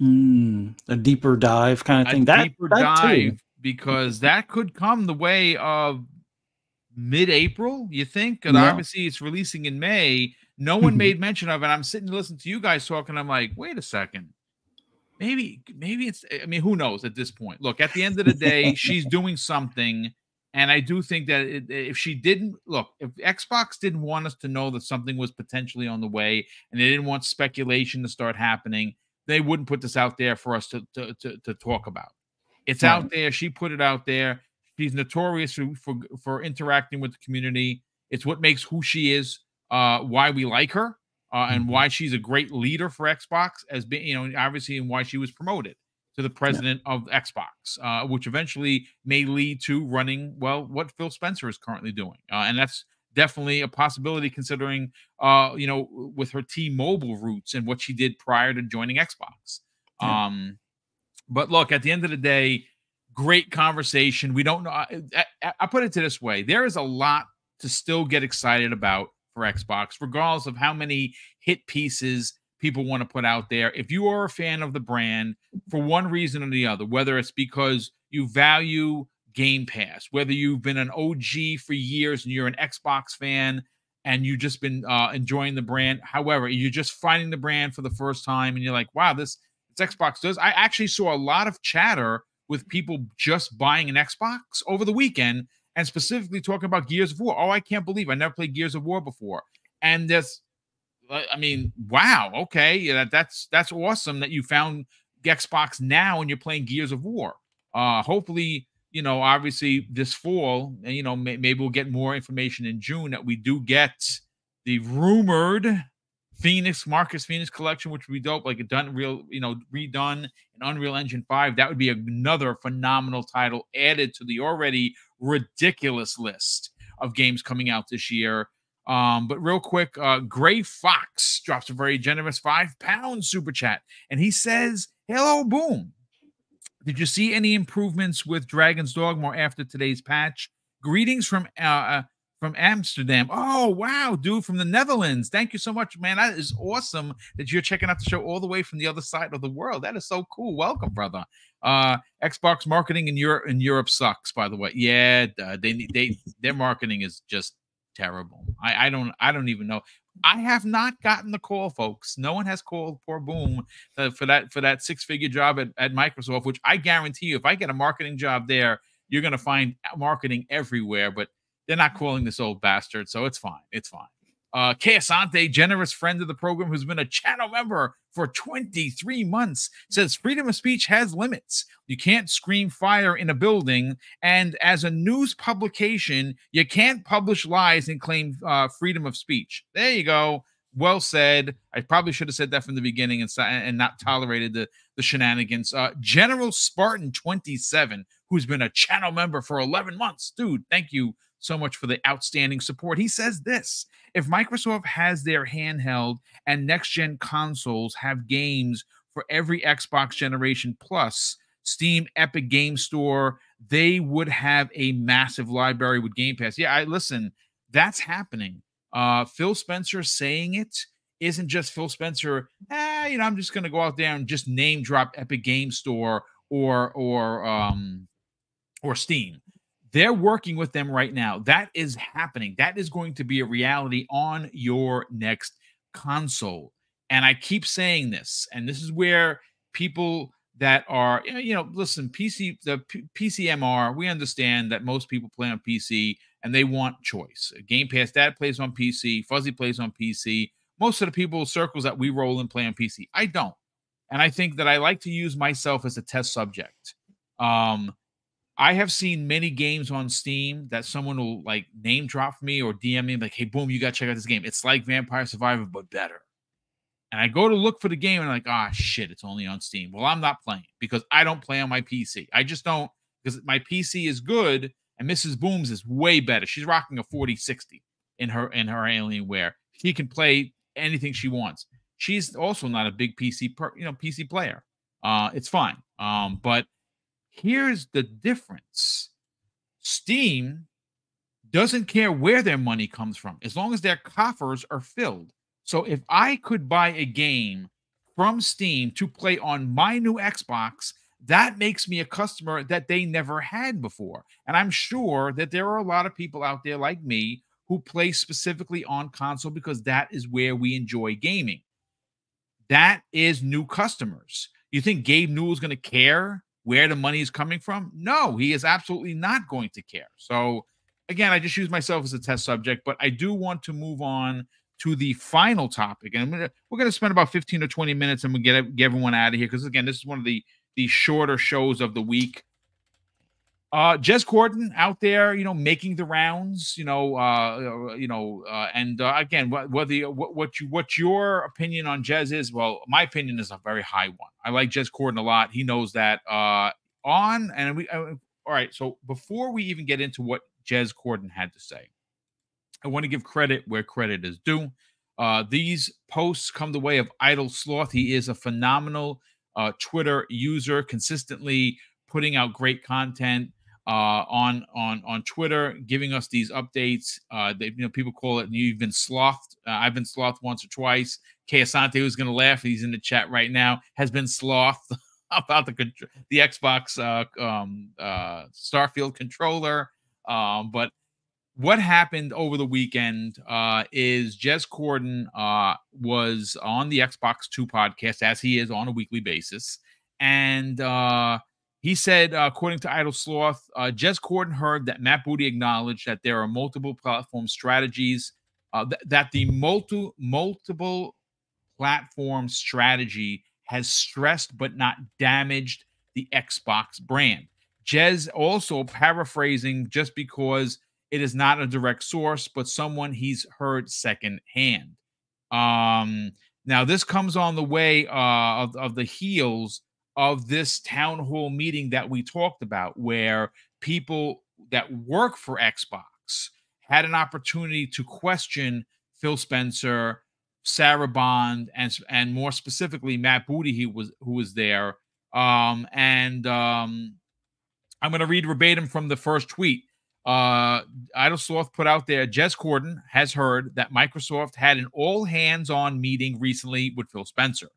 Speaker 3: Mm, a deeper dive kind of thing.
Speaker 1: A that, deeper that dive too. because that could come the way of mid-April, you think? Because yeah. obviously it's releasing in May. No one *laughs* made mention of it. I'm sitting listening to you guys talking. I'm like, wait a second. Maybe, maybe it's I mean, who knows at this point? Look, at the end of the day, *laughs* she's doing something and I do think that it, if she didn't look, if Xbox didn't want us to know that something was potentially on the way and they didn't want speculation to start happening, they wouldn't put this out there for us to, to, to, to talk about. It's right. out there. She put it out there. She's notorious for, for, for interacting with the community. It's what makes who she is, uh, why we like her, uh, and mm-hmm. why she's a great leader for Xbox as being, you know, obviously, and why she was promoted to the president yeah. of Xbox, uh, which eventually may lead to running well what Phil Spencer is currently doing, uh, and that's definitely a possibility considering uh, you know with her T-Mobile roots and what she did prior to joining Xbox. Yeah. Um, but look, at the end of the day, great conversation. We don't know. I, I, I put it to this way: there is a lot to still get excited about for Xbox, regardless of how many hit pieces people want to put out there. If you are a fan of the brand for one reason or the other, whether it's because you value Game Pass, whether you've been an OG for years and you're an Xbox fan and you've just been uh, enjoying the brand, however, you're just finding the brand for the first time and you're like, wow, this it's Xbox does. I actually saw a lot of chatter with people just buying an Xbox over the weekend and specifically talking about Gears of War. Oh, I can't believe I never played Gears of War before. And this, I mean, wow, okay, yeah, that's that's awesome that you found Xbox now and you're playing Gears of War. Uh, hopefully, you know, obviously this fall, and you know, may, maybe we'll get more information in June that we do get the rumored Phoenix Marcus Phoenix collection, which would be dope, like a done real, you know, redone in Unreal Engine 5. That would be another phenomenal title added to the already ridiculous list of games coming out this year. Um, but real quick, uh, Gray Fox drops a very generous five pound super chat, and he says, Hello, boom. Did you see any improvements with Dragon's Dogma after today's patch? Greetings from uh, uh from Amsterdam. Oh, wow, dude, from the Netherlands. Thank you so much, man. That is awesome that you're checking out the show all the way from the other side of the world. That is so cool. Welcome, brother. Uh, Xbox marketing in Europe in Europe sucks, by the way. Yeah, they they their marketing is just terrible. I I don't I don't even know. I have not gotten the call, folks. No one has called poor Boom uh, for that for that six figure job at, at Microsoft, which I guarantee you, if I get a marketing job there, you're going to find marketing everywhere. But they're not calling this old bastard, so it's fine. It's fine. Uh, Asante, generous friend of the program who's been a channel member for 23 months, says freedom of speech has limits. You can't scream fire in a building. And as a news publication, you can't publish lies and claim uh, freedom of speech. There you go. Well said. I probably should have said that from the beginning and, and not tolerated the, the shenanigans. Uh, General Spartan 27, who's been a channel member for 11 months. Dude, thank you so much for the outstanding support. He says this if Microsoft has their handheld and next gen consoles have games for every Xbox generation plus, Steam, Epic Game Store, they would have a massive library with Game Pass. Yeah, I listen, that's happening. Uh, Phil Spencer saying it isn't just Phil Spencer, eh, you know, I'm just gonna go out there and just name drop Epic Game Store or or um or Steam. They're working with them right now. That is happening. That is going to be a reality on your next console. And I keep saying this, and this is where people that are, you know, listen, PC, the P- PCMR, we understand that most people play on PC and they want choice. Game Pass Dad plays on PC, Fuzzy plays on PC. Most of the people circles that we roll and play on PC. I don't. And I think that I like to use myself as a test subject. Um, I have seen many games on Steam that someone will like name drop me or DM me like, "Hey, boom, you got to check out this game. It's like Vampire Survivor but better." And I go to look for the game and I'm like, "Ah, oh, shit, it's only on Steam." Well, I'm not playing because I don't play on my PC. I just don't because my PC is good and Mrs. Booms is way better. She's rocking a 4060 in her in her Alienware. She can play anything she wants. She's also not a big PC per, you know PC player. Uh, it's fine. Um, but Here's the difference Steam doesn't care where their money comes from as long as their coffers are filled. So if I could buy a game from Steam to play on my new Xbox, that makes me a customer that they never had before. And I'm sure that there are a lot of people out there like me who play specifically on console because that is where we enjoy gaming. That is new customers. You think Gabe Newell is going to care where the money is coming from? No, he is absolutely not going to care. So, again, I just use myself as a test subject, but I do want to move on to the final topic. And we're going to spend about 15 or 20 minutes and we get, get everyone out of here because, again, this is one of the, the shorter shows of the week. Uh, Jez Corden out there, you know, making the rounds, you know, uh, you know, uh, and uh, again, what, whether what, what you what your opinion on Jez is, well, my opinion is a very high one. I like Jez Corden a lot. He knows that. Uh, on and we, uh, all right. So before we even get into what Jez Corden had to say, I want to give credit where credit is due. Uh, these posts come the way of Idle Sloth. He is a phenomenal uh, Twitter user, consistently putting out great content uh, on on on Twitter, giving us these updates. Uh, they, you know, people call it you've been slothed. Uh, I've been slothed once or twice. Kay Asante, who's going to laugh, he's in the chat right now, has been slothed *laughs* about the the Xbox uh, um, uh, Starfield controller. Um, but what happened over the weekend uh, is Jez Corden uh, was on the Xbox Two podcast, as he is on a weekly basis, and uh, he said, uh, according to Idle Sloth, uh, Jez Corden heard that Matt Booty acknowledged that there are multiple platform strategies, uh, th- that the multi- multiple platform strategy has stressed but not damaged the Xbox brand. Jez also paraphrasing just because it is not a direct source, but someone he's heard secondhand. Um, now, this comes on the way uh, of, of the heels of this town hall meeting that we talked about, where people that work for Xbox had an opportunity to question Phil Spencer, Sarah Bond, and and more specifically Matt Booty, who was who was there. Um, and um, I'm going to read verbatim from the first tweet. Uh, Idle Sloth put out there. Jez Corden has heard that Microsoft had an all hands on meeting recently with Phil Spencer.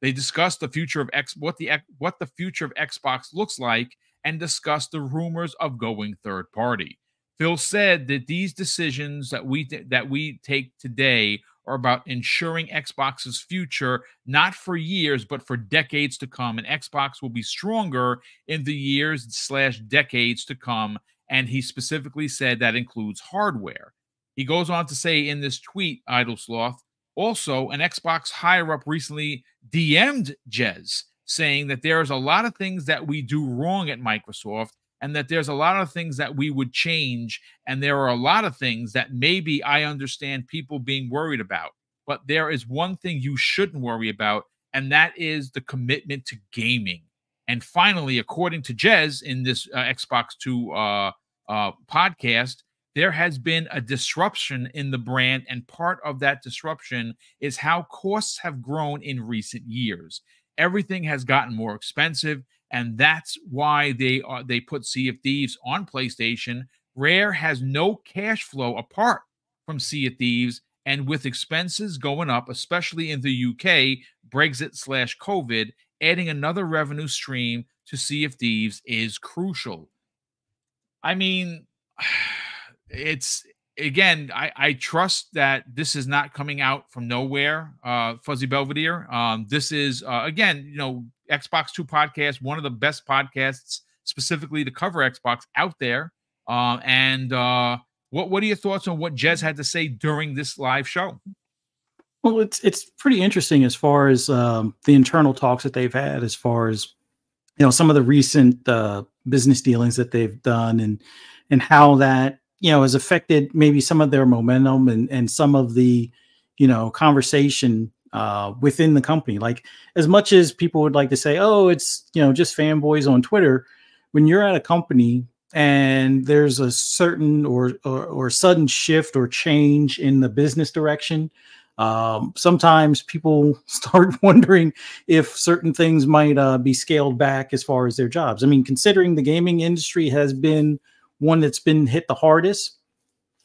Speaker 1: They discussed the future of X, what the what the future of Xbox looks like, and discussed the rumors of going third party. Phil said that these decisions that we that we take today are about ensuring Xbox's future, not for years, but for decades to come. And Xbox will be stronger in the years slash decades to come. And he specifically said that includes hardware. He goes on to say in this tweet, Idle Sloth, also, an Xbox higher up recently DM'd Jez saying that there's a lot of things that we do wrong at Microsoft and that there's a lot of things that we would change. And there are a lot of things that maybe I understand people being worried about. But there is one thing you shouldn't worry about, and that is the commitment to gaming. And finally, according to Jez in this uh, Xbox 2 uh, uh, podcast, there has been a disruption in the brand, and part of that disruption is how costs have grown in recent years. Everything has gotten more expensive, and that's why they are they put Sea of Thieves on PlayStation. Rare has no cash flow apart from Sea of Thieves, and with expenses going up, especially in the UK, Brexit slash COVID, adding another revenue stream to Sea of Thieves is crucial. I mean. *sighs* it's again, I, I trust that this is not coming out from nowhere, uh, Fuzzy Belvedere. Um, this is uh, again, you know, Xbox Two podcast, one of the best podcasts specifically to cover Xbox out there. Uh, and uh, what what are your thoughts on what Jez had to say during this live show?
Speaker 3: Well, it's it's pretty interesting as far as um, the internal talks that they've had, as far as you know, some of the recent uh, business dealings that they've done, and and how that you know has affected maybe some of their momentum and and some of the you know conversation uh, within the company. Like as much as people would like to say, "Oh, it's you know just fanboys on Twitter," when you're at a company and there's a certain or or, or sudden shift or change in the business direction, um, sometimes people *laughs* start wondering if certain things might uh, be scaled back as far as their jobs. I mean, considering the gaming industry has been one that's been hit the hardest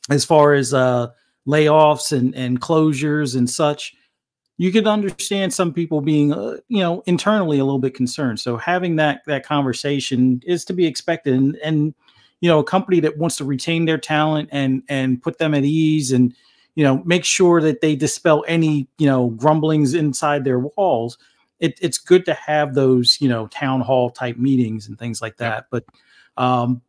Speaker 3: as far as uh, layoffs and, and closures and such. You could understand some people being, uh, you know, internally a little bit concerned. So having that that conversation is to be expected, and, and you know, a company that wants to retain their talent and and put them at ease, and you know, make sure that they dispel any you know grumblings inside their walls. It, it's good to have those you know town hall type meetings and things like that. But um,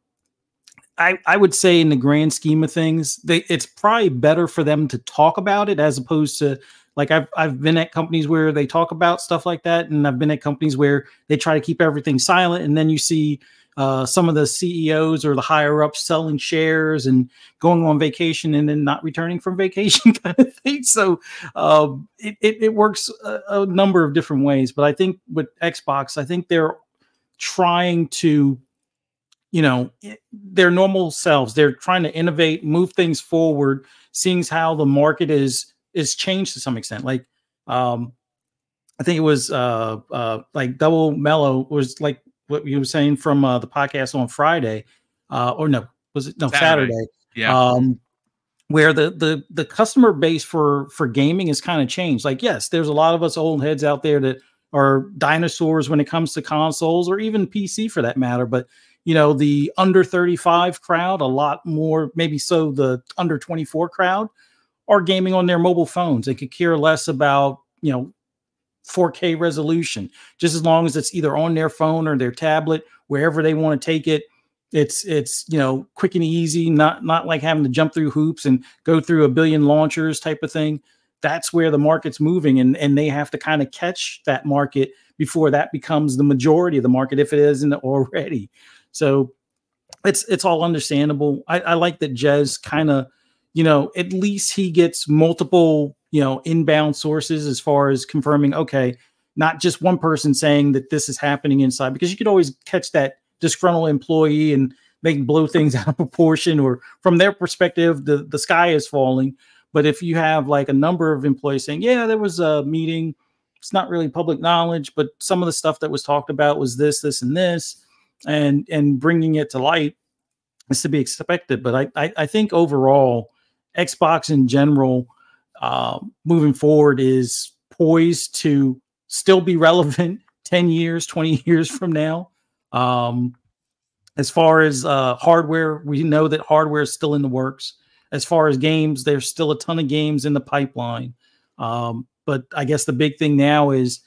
Speaker 3: I, I would say in the grand scheme of things, they, it's probably better for them to talk about it as opposed to like I've I've been at companies where they talk about stuff like that, and I've been at companies where they try to keep everything silent, and then you see uh, some of the CEOs or the higher ups selling shares and going on vacation and then not returning from *laughs* vacation kind of thing. So um, it, it, it works a, a number of different ways, but I think with Xbox, I think they're trying to you know their normal selves they're trying to innovate move things forward seeing how the market is is changed to some extent like um i think it was uh uh like double mellow was like what you were saying from uh, the podcast on Friday, uh, or no, was it no Saturday? Saturday
Speaker 1: yeah.
Speaker 3: Um, where the the the customer base for for gaming has kind of changed. Like, yes, there's a lot of us old heads out there that are dinosaurs when it comes to consoles or even PC for that matter. But you know, the under 35 crowd, a lot more, maybe so the under 24 crowd are gaming on their mobile phones. They could care less about, you know, 4K resolution, just as long as it's either on their phone or their tablet, wherever they want to take it. It's it's you know quick and easy, not not like having to jump through hoops and go through a billion launchers type of thing. That's where the market's moving, and and they have to kind of catch that market before that becomes the majority of the market if it isn't already. So it's it's all understandable. I, I like that Jez kind of, you know, at least he gets multiple, you know, inbound sources as far as confirming, okay, not just one person saying that this is happening inside, because you could always catch that disgruntled employee and they can blow things *laughs* out of proportion or from their perspective the, the sky is falling but if you have like a number of employees saying yeah there was a meeting it's not really public knowledge but some of the stuff that was talked about was this this and this and and bringing it to light is to be expected but i i, I think overall xbox in general uh, moving forward is poised to still be *laughs* relevant 10 years 20 *laughs* years from now um, as far as uh, hardware, we know that hardware is still in the works. As far as games, there's still a ton of games in the pipeline. Um, but I guess the big thing now is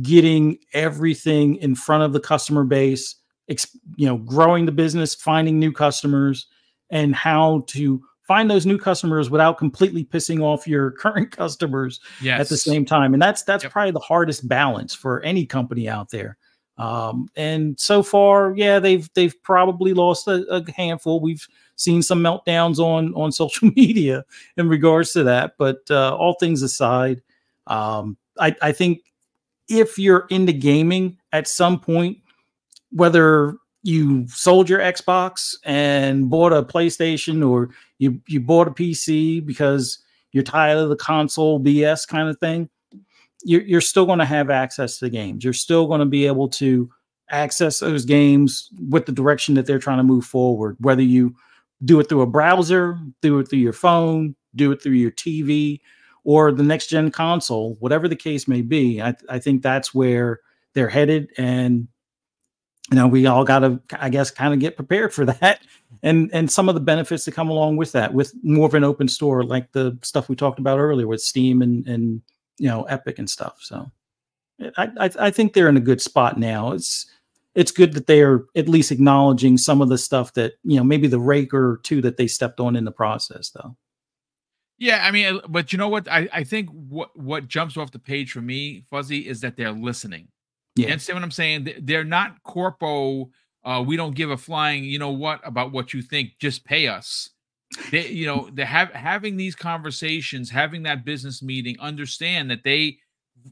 Speaker 3: getting everything in front of the customer base, you know, growing the business, finding new customers, and how to find those new customers without completely pissing off your *laughs* current customers yes. at the same time. And that's that's yep. probably the hardest balance for any company out there. Um, and so far, yeah, they've they've probably lost a, a, handful. We've seen some meltdowns on on *laughs* social media in regards to that. But uh, all things aside, um, I, I think if you're into gaming at some point, whether you sold your Xbox and bought a PlayStation or you you bought a PC because you're tired of the console BS kind of thing, you're, you're still going to have access to the games. You're still going to be able to access those games with the direction that they're trying to move forward, whether you do it through a browser, do it through your phone, do it through your TV, or the next gen console, whatever the case may be. I, I think that's where they're headed. And, you know, we all got to, I guess, kind of get prepared for *laughs* that. And, and some of the benefits that come along with that, with more of an open store, like the stuff we talked about earlier with Steam and, and you know Epic and stuff. So I, I, I think they're in a good spot now. It's it's good that they are at least acknowledging some of the stuff that you know maybe the rake or two that they stepped on in the process though.
Speaker 1: Yeah, I mean, but you know what? I, I think what what jumps off the page for me, Fuzzy, is that they're listening. Yeah, you understand what I'm saying? They're not corpo. Uh, we don't give a flying. You know what about what you think? Just pay us they you know they have having these conversations having that business meeting understand that they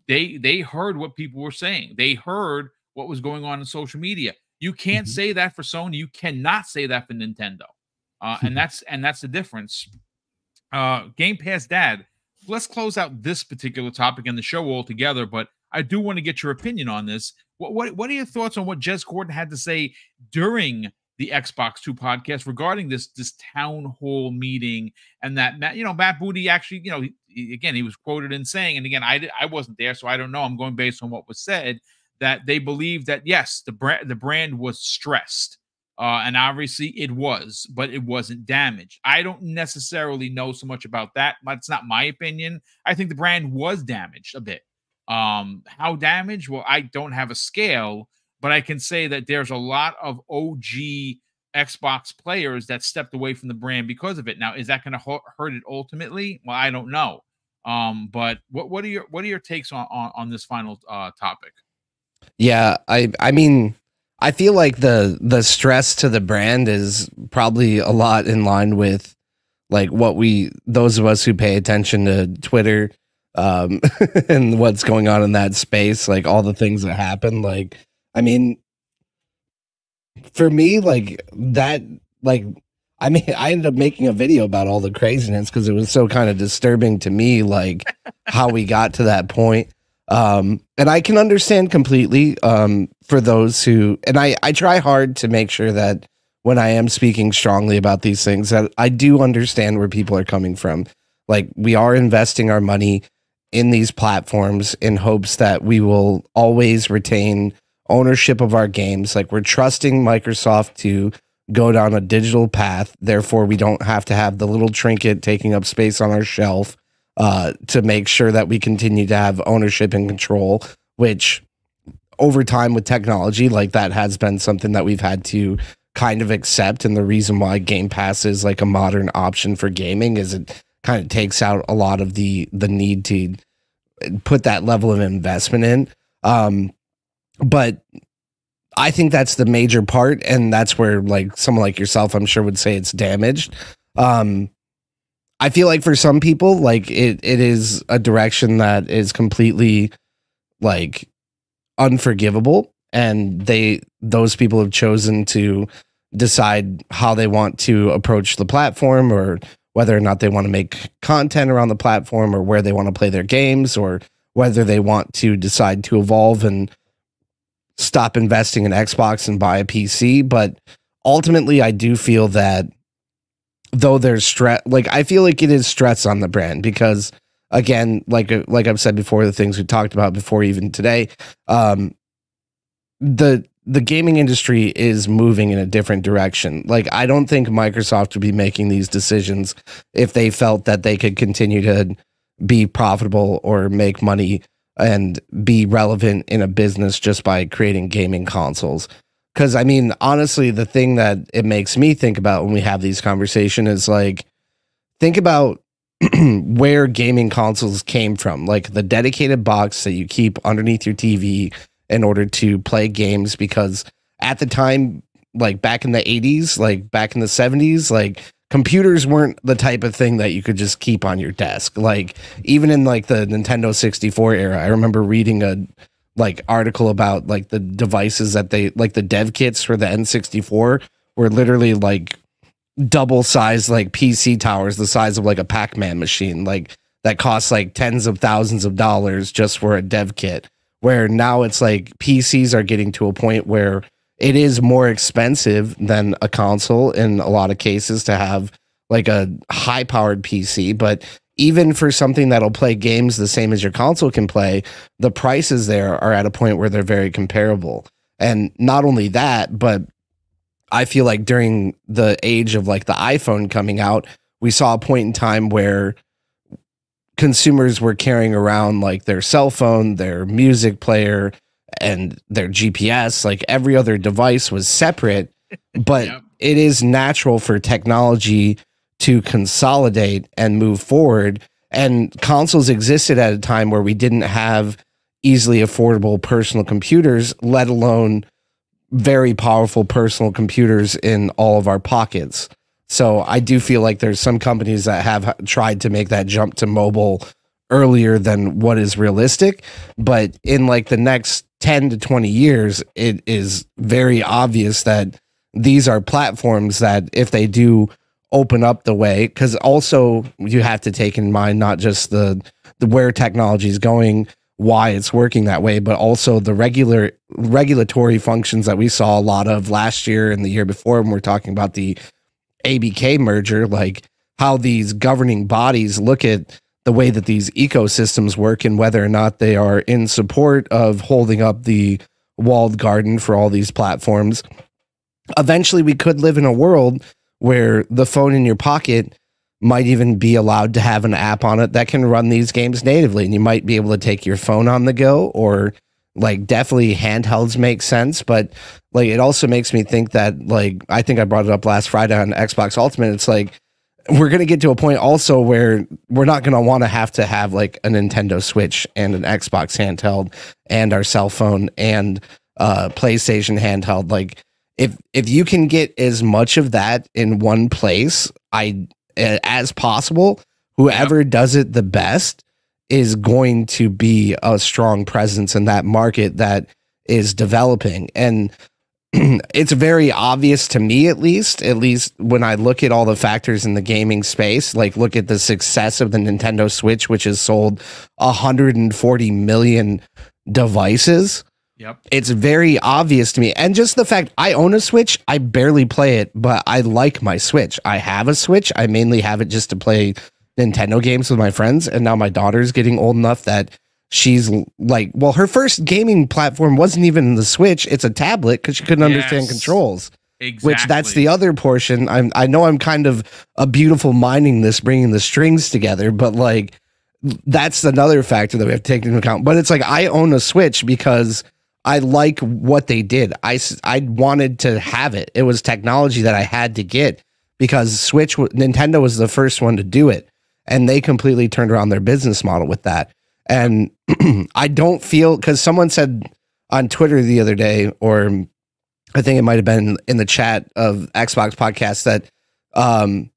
Speaker 1: they they heard what people were saying they heard what was going on in social media you can't mm-hmm. say that for sony you cannot say that for nintendo uh, and that's and that's the difference uh game pass dad let's close out this particular topic and the show altogether but i do want to get your opinion on this what what, what are your thoughts on what jez corden had to say during the Xbox Two podcast regarding this this town hall meeting and that Matt, you know, Matt Booty actually, you know, he, again, he was quoted in saying, and again, I I wasn't there, so I don't know. I'm going based on what was said that they believe that yes, the brand the brand was stressed. Uh, and obviously it was, but it wasn't damaged. I don't necessarily know so much about that. That's not my opinion. I think the brand was damaged a bit. Um, how damaged? Well, I don't have a scale, but I can say that there's a lot of OG Xbox players that stepped away from the brand because of it. Now, is that going to hurt it ultimately? Well, I don't know. Um, but what what are your what are your takes on on, on this final uh, topic?
Speaker 2: Yeah, I I mean, I feel like the the stress to the brand is probably a lot in line with like what we those of us who pay attention to Twitter um *laughs* and what's going on in that space, like all the things that happen, like I mean, for me, like that, like I mean, *laughs* I ended up making a video about all the craziness because it was so kind of disturbing to me, like how we got to that point. Um, and I can understand completely um, for those who, and I, I try hard to make sure that when I am speaking strongly about these things, that I do understand where people are coming from. Like we are investing our money in these platforms in hopes that we will always retain ownership of our games. Like we're trusting Microsoft to go down a digital path. Therefore, we don't have to have the little trinket taking up space on our shelf uh, to make sure that we continue to have ownership and control, which over time with technology, like that has been something that we've had to kind of accept. And the reason why Game Pass is like a modern option for gaming is it kind of takes out a lot of the the need to put that level of investment in. Um, but I think that's the major part, and that's where like someone like yourself, I'm sure, would say it's damaged. Um, I feel like for some people, like it it is a direction that is completely like unforgivable, and they those people have chosen to decide how they want to approach the platform or whether or not they want to make content around the platform or where they want to play their games or whether they want to decide to evolve and stop investing in Xbox and buy a PC. But ultimately, I do feel that though there's stress, like I feel like it is stress on the brand because again, like like I've said before, the things we talked about before even today, um, the the gaming industry is moving in a different direction. Like I don't think Microsoft would be making these decisions if they felt that they could continue to be profitable or make money and be relevant in a business just by creating gaming consoles. Because I mean, honestly, the thing that it makes me think about when we have these conversations is like, think about *clears throat* where gaming consoles came from, like the dedicated box that you keep underneath your TV in order to play games. Because at the time, like back in the 80s, like back in the 70s, like computers weren't the type of thing that you could just keep on your desk. Like even in like the Nintendo 64 era, I remember reading a like article about like the devices that they like the dev kits for the N64 were literally like double size like PC towers the size of like a Pac-Man machine like that costs like tens of thousands of dollars just for a dev kit where now it's like PCs are getting to a point where it is more expensive than a console in a lot of cases to have like a high powered PC. But even for something that'll play games the same as your console can play, the prices there are at a point where they're very comparable. And not only that, but I feel like during the age of like the iPhone coming out, we saw a point in time where consumers were carrying around like their cell phone, their music player, and their GPS, like every other device was separate, *laughs* but yep. it is natural for technology to consolidate and move forward. And consoles existed at a time where we didn't have easily affordable personal computers, let alone very powerful personal computers in all of our pockets. So I do feel like there's some companies that have tried to make that jump to mobile earlier than what is realistic, but in like the next 10 to 20 years, it is very obvious that these are platforms that if they do open up the way, because also you have to take in mind not just the, the where technology is going, why it's working that way, but also the regular regulatory functions that we saw a lot of last year and the year before when we're talking about the ABK merger, like how these governing bodies look at the way that these ecosystems work and whether or not they are in support of holding up the walled garden for all these platforms. Eventually, we could live in a world where the phone in your pocket might even be allowed to have an app on it that can run these games natively. And you might be able to take your phone on the go or like definitely handhelds make sense. But like it also makes me think that like I think I brought it up last Friday on Xbox Ultimate. It's like we're going to get to a point also where we're not going to want to have to have like a Nintendo Switch and an Xbox handheld and our cell phone and uh PlayStation handheld like if if you can get as much of that in one place I as possible whoever yep. does it the best is going to be a strong presence in that market that is developing. And *clears throat* it's very obvious to me at least at least when i look at all the factors in the gaming space like look at the success of the nintendo switch which has sold 140 million devices.
Speaker 1: Yep.
Speaker 2: it's very obvious to me. And just the fact i own a switch. I barely play it but i like my switch. I have a switch. I mainly have it just to play nintendo games with my friends and now my daughter's getting old enough that she's like well her first gaming platform wasn't even the switch it's a tablet because she couldn't understand controls.
Speaker 1: Exactly.
Speaker 2: which that's the other portion. I'm i know i'm kind of a beautiful minding this bringing the strings together but like that's another factor that we have to take into account. But it's like i own a switch because i like what they did. I I wanted to have it. It was technology that i had to get because switch nintendo was the first one to do it and they completely turned around their business model with that and *clears throat* i don't feel because someone said on twitter the other day or I think it might have been in the chat of Xbox podcast that, um,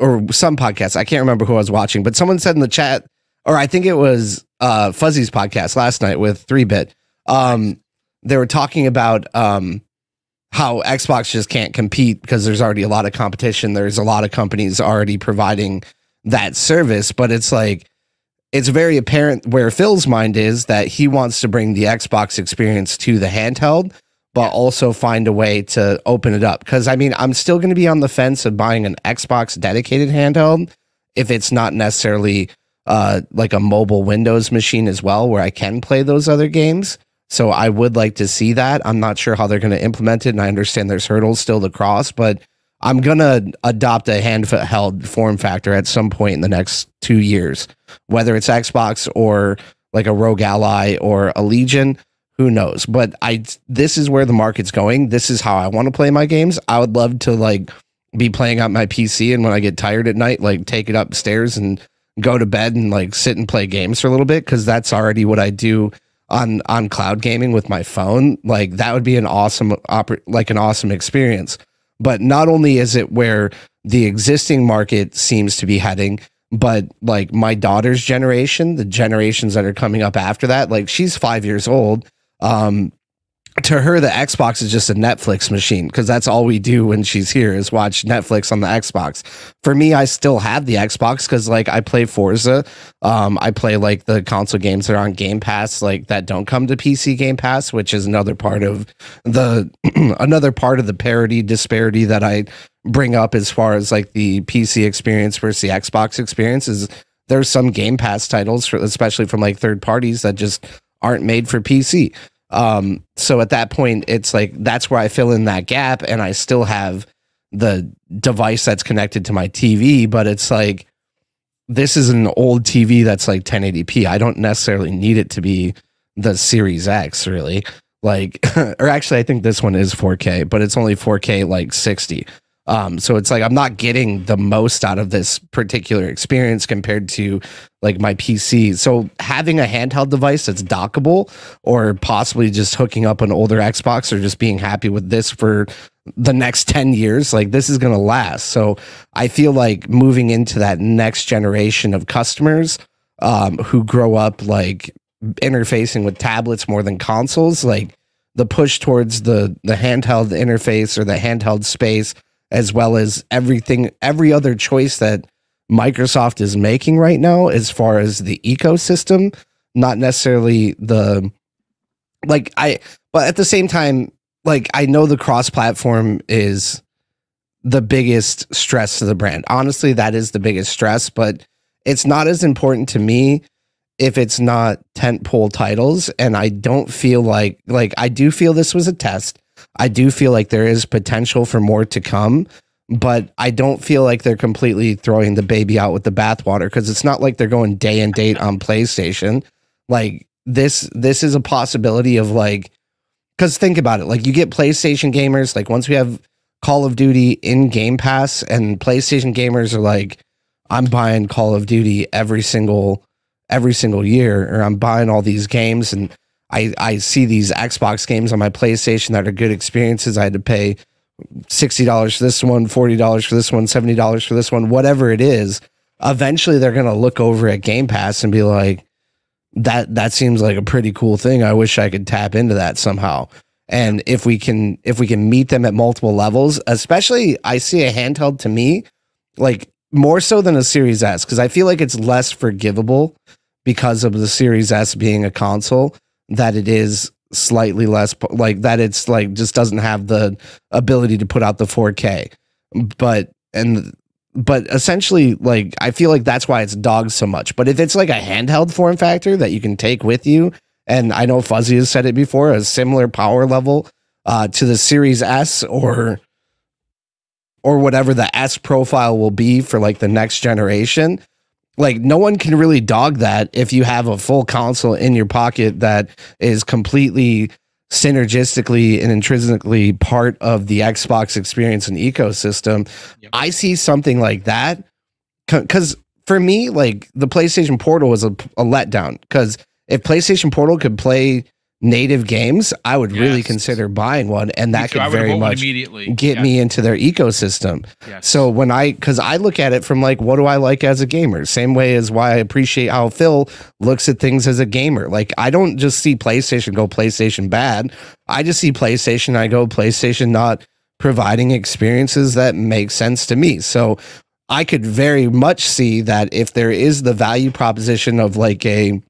Speaker 2: or some podcast. I can't remember who I was watching, but someone said in the chat, or I think it was uh, Fuzzy's podcast last night with Three Bit. Um, they were talking about um, how Xbox just can't compete because there's already a lot of competition. There's a lot of companies already providing that service, but it's like it's very apparent where Phil's mind is that he wants to bring the Xbox experience to the handheld but also find a way to open it up. Because I mean, I'm still going to be on the fence of buying an Xbox dedicated handheld if it's not necessarily uh, like a mobile Windows machine as well, where I can play those other games. So I would like to see that. I'm not sure how they're going to implement it, and I understand there's hurdles still to cross, but I'm gonna adopt a handheld form factor at some point in the next two years, whether it's Xbox or like a ROG Ally or a Legion who knows? But i this is where the market's going. This is how i want to play my games. I would love to like be playing on my pc and when i get tired at night like take it upstairs and go to bed and like sit and play games for a little bit because that's already what i do on on cloud gaming with my phone. Like that would be an awesome oper- like an awesome experience but not only is it where the existing market seems to be heading but like my daughter's generation the generations that are coming up after that like she's five years old um to her the xbox is just a netflix machine because that's all we do when she's here is watch netflix on the xbox for me i still have the xbox because like i play forza um i play like the console games that are on game pass like that don't come to pc game pass which is another part of the *clears throat* another part of the parity disparity that i bring up as far as like the pc experience versus the xbox experience is there's some game pass titles for, especially from like third parties that just aren't made for PC. Um, so at that point, it's like that's where I fill in that gap, and I still have the device that's connected to my TV, but it's like this is an old TV that's like 1080p. I don't necessarily need it to be the Series X, really. Like, *laughs* or actually, I think this one is 4K, but it's only 4K like 60. Um, so it's like I'm not getting the most out of this particular experience compared to like my PC. So having a handheld device that's dockable or possibly just hooking up an older Xbox or just being happy with this for the next *laughs* 10 years, like this is going to last. So I feel like moving into that next generation of customers um, who grow up like interfacing with tablets more than consoles, like the push towards the the handheld interface or the handheld space as well as everything every other choice that Microsoft is making right now as far as the ecosystem, not necessarily the like I but at the same time like I know the cross platform is the biggest stress to the brand. Honestly, that is the biggest stress, but it's not as important to me if it's not tentpole titles and I don't feel like like I do feel this was a test. I do feel like there is potential for more to come, but I don't feel like they're completely throwing the baby out with the bathwater because it's not like they're going day and date on PlayStation. Like this this is a possibility of like cuz think about it. Like you get PlayStation gamers like once we have Call of Duty in Game Pass and PlayStation gamers are like I'm buying Call of Duty every single every single year or I'm buying all these games and I I see these Xbox games on my PlayStation that are good experiences. I had to pay sixty dollars for this one, forty dollars for this one, seventy dollars for this one, whatever it is. Eventually, they're gonna look over at Game Pass and be like, "That that seems like a pretty cool thing. I wish I could tap into that somehow." And if we can if we can meet them at multiple levels, especially I see a handheld to me like more so than a Series S because I feel like it's less forgivable because of the Series S being a console that it is slightly less like that it's like just doesn't have the ability to put out the 4K. But and but essentially like I feel like that's why it's dogs so much. But if it's like a handheld form factor that you can take with you and I know Fuzzy has said it before, a similar power level uh, to the Series S or or whatever the S profile will be for like the next generation. Like no one can really dog that if you have a full console in your pocket that is completely synergistically and intrinsically part of the Xbox experience and ecosystem. Yep. I see something like that because for me, like the PlayStation Portal was a, a letdown because if PlayStation Portal could play native games, I would yes. really consider buying one, and that could very much immediately. get yes. me into their ecosystem. Yes. So when I, because I look at it from like, what do I like as a gamer? Same way as why I appreciate how Phil looks at things as a gamer. Like I don't just see PlayStation go PlayStation bad. I just see PlayStation. I go PlayStation not providing experiences that make sense to me. So I could very much see that if there is the value proposition of like a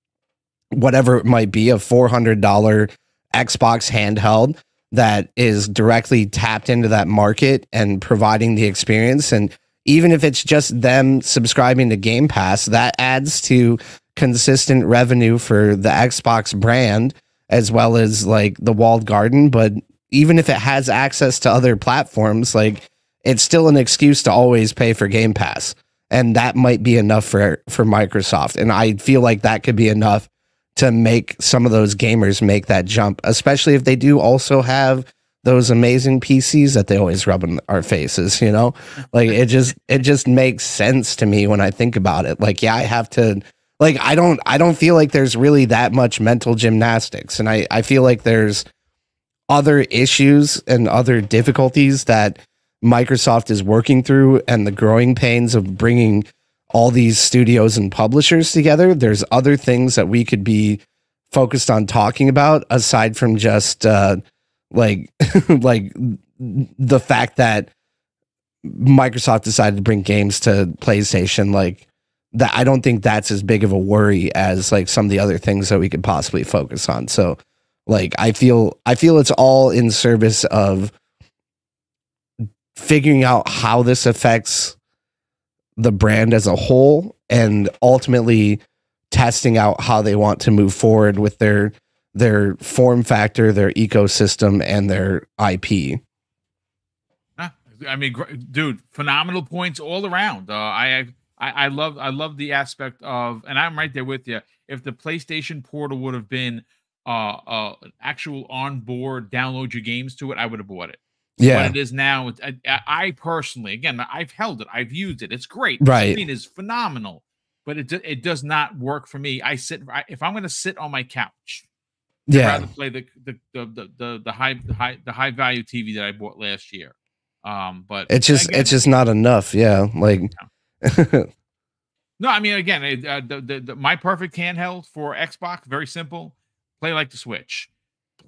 Speaker 2: whatever it might be, a $400 Xbox handheld that is directly tapped into that market and providing the experience. And even if it's just them subscribing to Game Pass, that adds to consistent revenue for the Xbox brand as well as like the walled garden. But even if it has access to other platforms, like it's still an excuse to always pay for Game Pass. And that might be enough for for Microsoft. And I feel like that could be enough to make some of those gamers make that jump, especially if they do also have those amazing PCs that they always rub in our faces, you know? Like it just it just makes sense to me when I think about it. Like yeah, I have to like I don't I don't feel like there's really that much mental gymnastics and I I feel like there's other issues and other difficulties that Microsoft is working through and the growing pains of bringing all these studios and publishers together. There's other things that we could be focused on talking about aside from just uh, like *laughs* like the fact that Microsoft decided to bring games to PlayStation like that I don't think that's as big of a worry as like some of the other things that we could possibly focus on. So like I feel I feel it's all in service of figuring out how this affects the brand as a whole and ultimately testing out how they want to move forward with their their form factor, their ecosystem, and their IP.
Speaker 1: I mean, dude, phenomenal points all around. Uh, I, I I love I love the aspect of, and I'm right there with you. If the PlayStation Portal would have been uh, uh, actual on board, download your games to it, I would have bought it. Yeah, what it is now. I, I, personally, again, I've held it, I've used it. It's great.
Speaker 2: Right,
Speaker 1: the screen is phenomenal, but it it does not work for me. I sit if I'm going to sit on my couch.
Speaker 2: Yeah,
Speaker 1: I'd rather play the the, the the the high the high the high value TV that I bought last year. Um, but
Speaker 2: it's just again, it's just not enough. Yeah, like. *laughs*
Speaker 1: no, I mean, again, uh, the, the, the my perfect handheld for Xbox, very simple. Play like the Switch.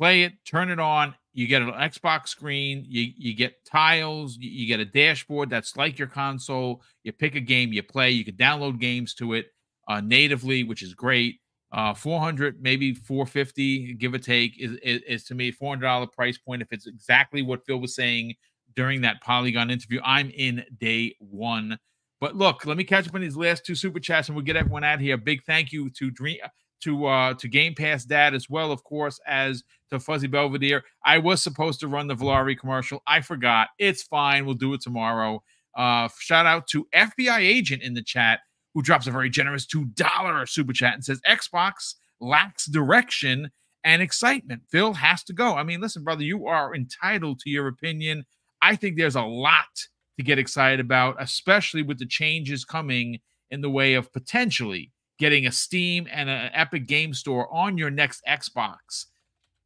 Speaker 1: Play it, turn it on, you get an Xbox screen, you you get tiles, you, you, get a dashboard that's like your console. You pick a game, you play. You can download games to it uh, natively, which is great. Uh, 400, maybe 450, give or take, is, is, is to me $400 price point. If it's exactly what Phil was saying during that Polygon interview, I'm in day one. But look, let me catch up on these last two super chats, and we'll get everyone out here. Big thank you to Dream to uh to Game Pass Dad as well, of course, as to Fuzzy Belvedere. I was supposed to run the Valari commercial. I forgot. It's fine. We'll do it tomorrow. Uh, shout out to FBI agent in the chat who drops a very generous $2 super chat and says Xbox lacks direction and excitement. Phil has to go. I mean, listen, brother, you are entitled to your opinion. I think there's a lot to get excited about, especially with the changes coming in the way of potentially getting a Steam and an Epic Game Store on your next Xbox.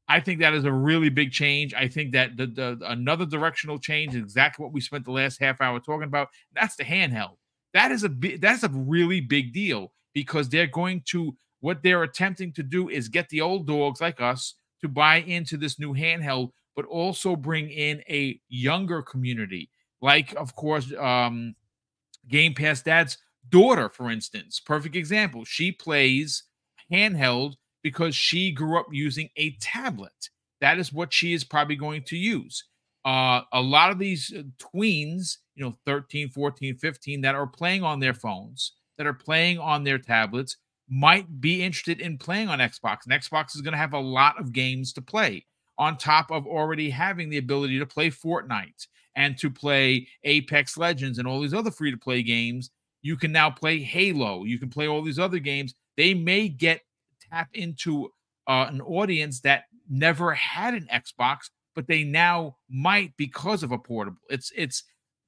Speaker 1: I think that is a really big change. I think that the, the another directional change exactly what we spent the last half hour talking about. That's the handheld. That is a that's a really big deal because they're going to what they're attempting to do is get the old dogs like us to buy into this new handheld, but also bring in a younger community, like, of course, um, Game Pass Dad's daughter, for instance. Perfect example. She plays handheld because she grew up using a tablet. That is what she is probably going to use. Uh, a lot of these uh, tweens, you know, 13, 14, 15, that are playing on their phones, that are playing on their tablets, might be interested in playing on Xbox. And Xbox is going to have a lot of games to play on top of already having the ability to play Fortnite and to play Apex Legends and all these other free to play games. You can now play Halo. You can play all these other games. They may get tap into uh, an audience that never had an Xbox, but they now might because of a portable. It's it's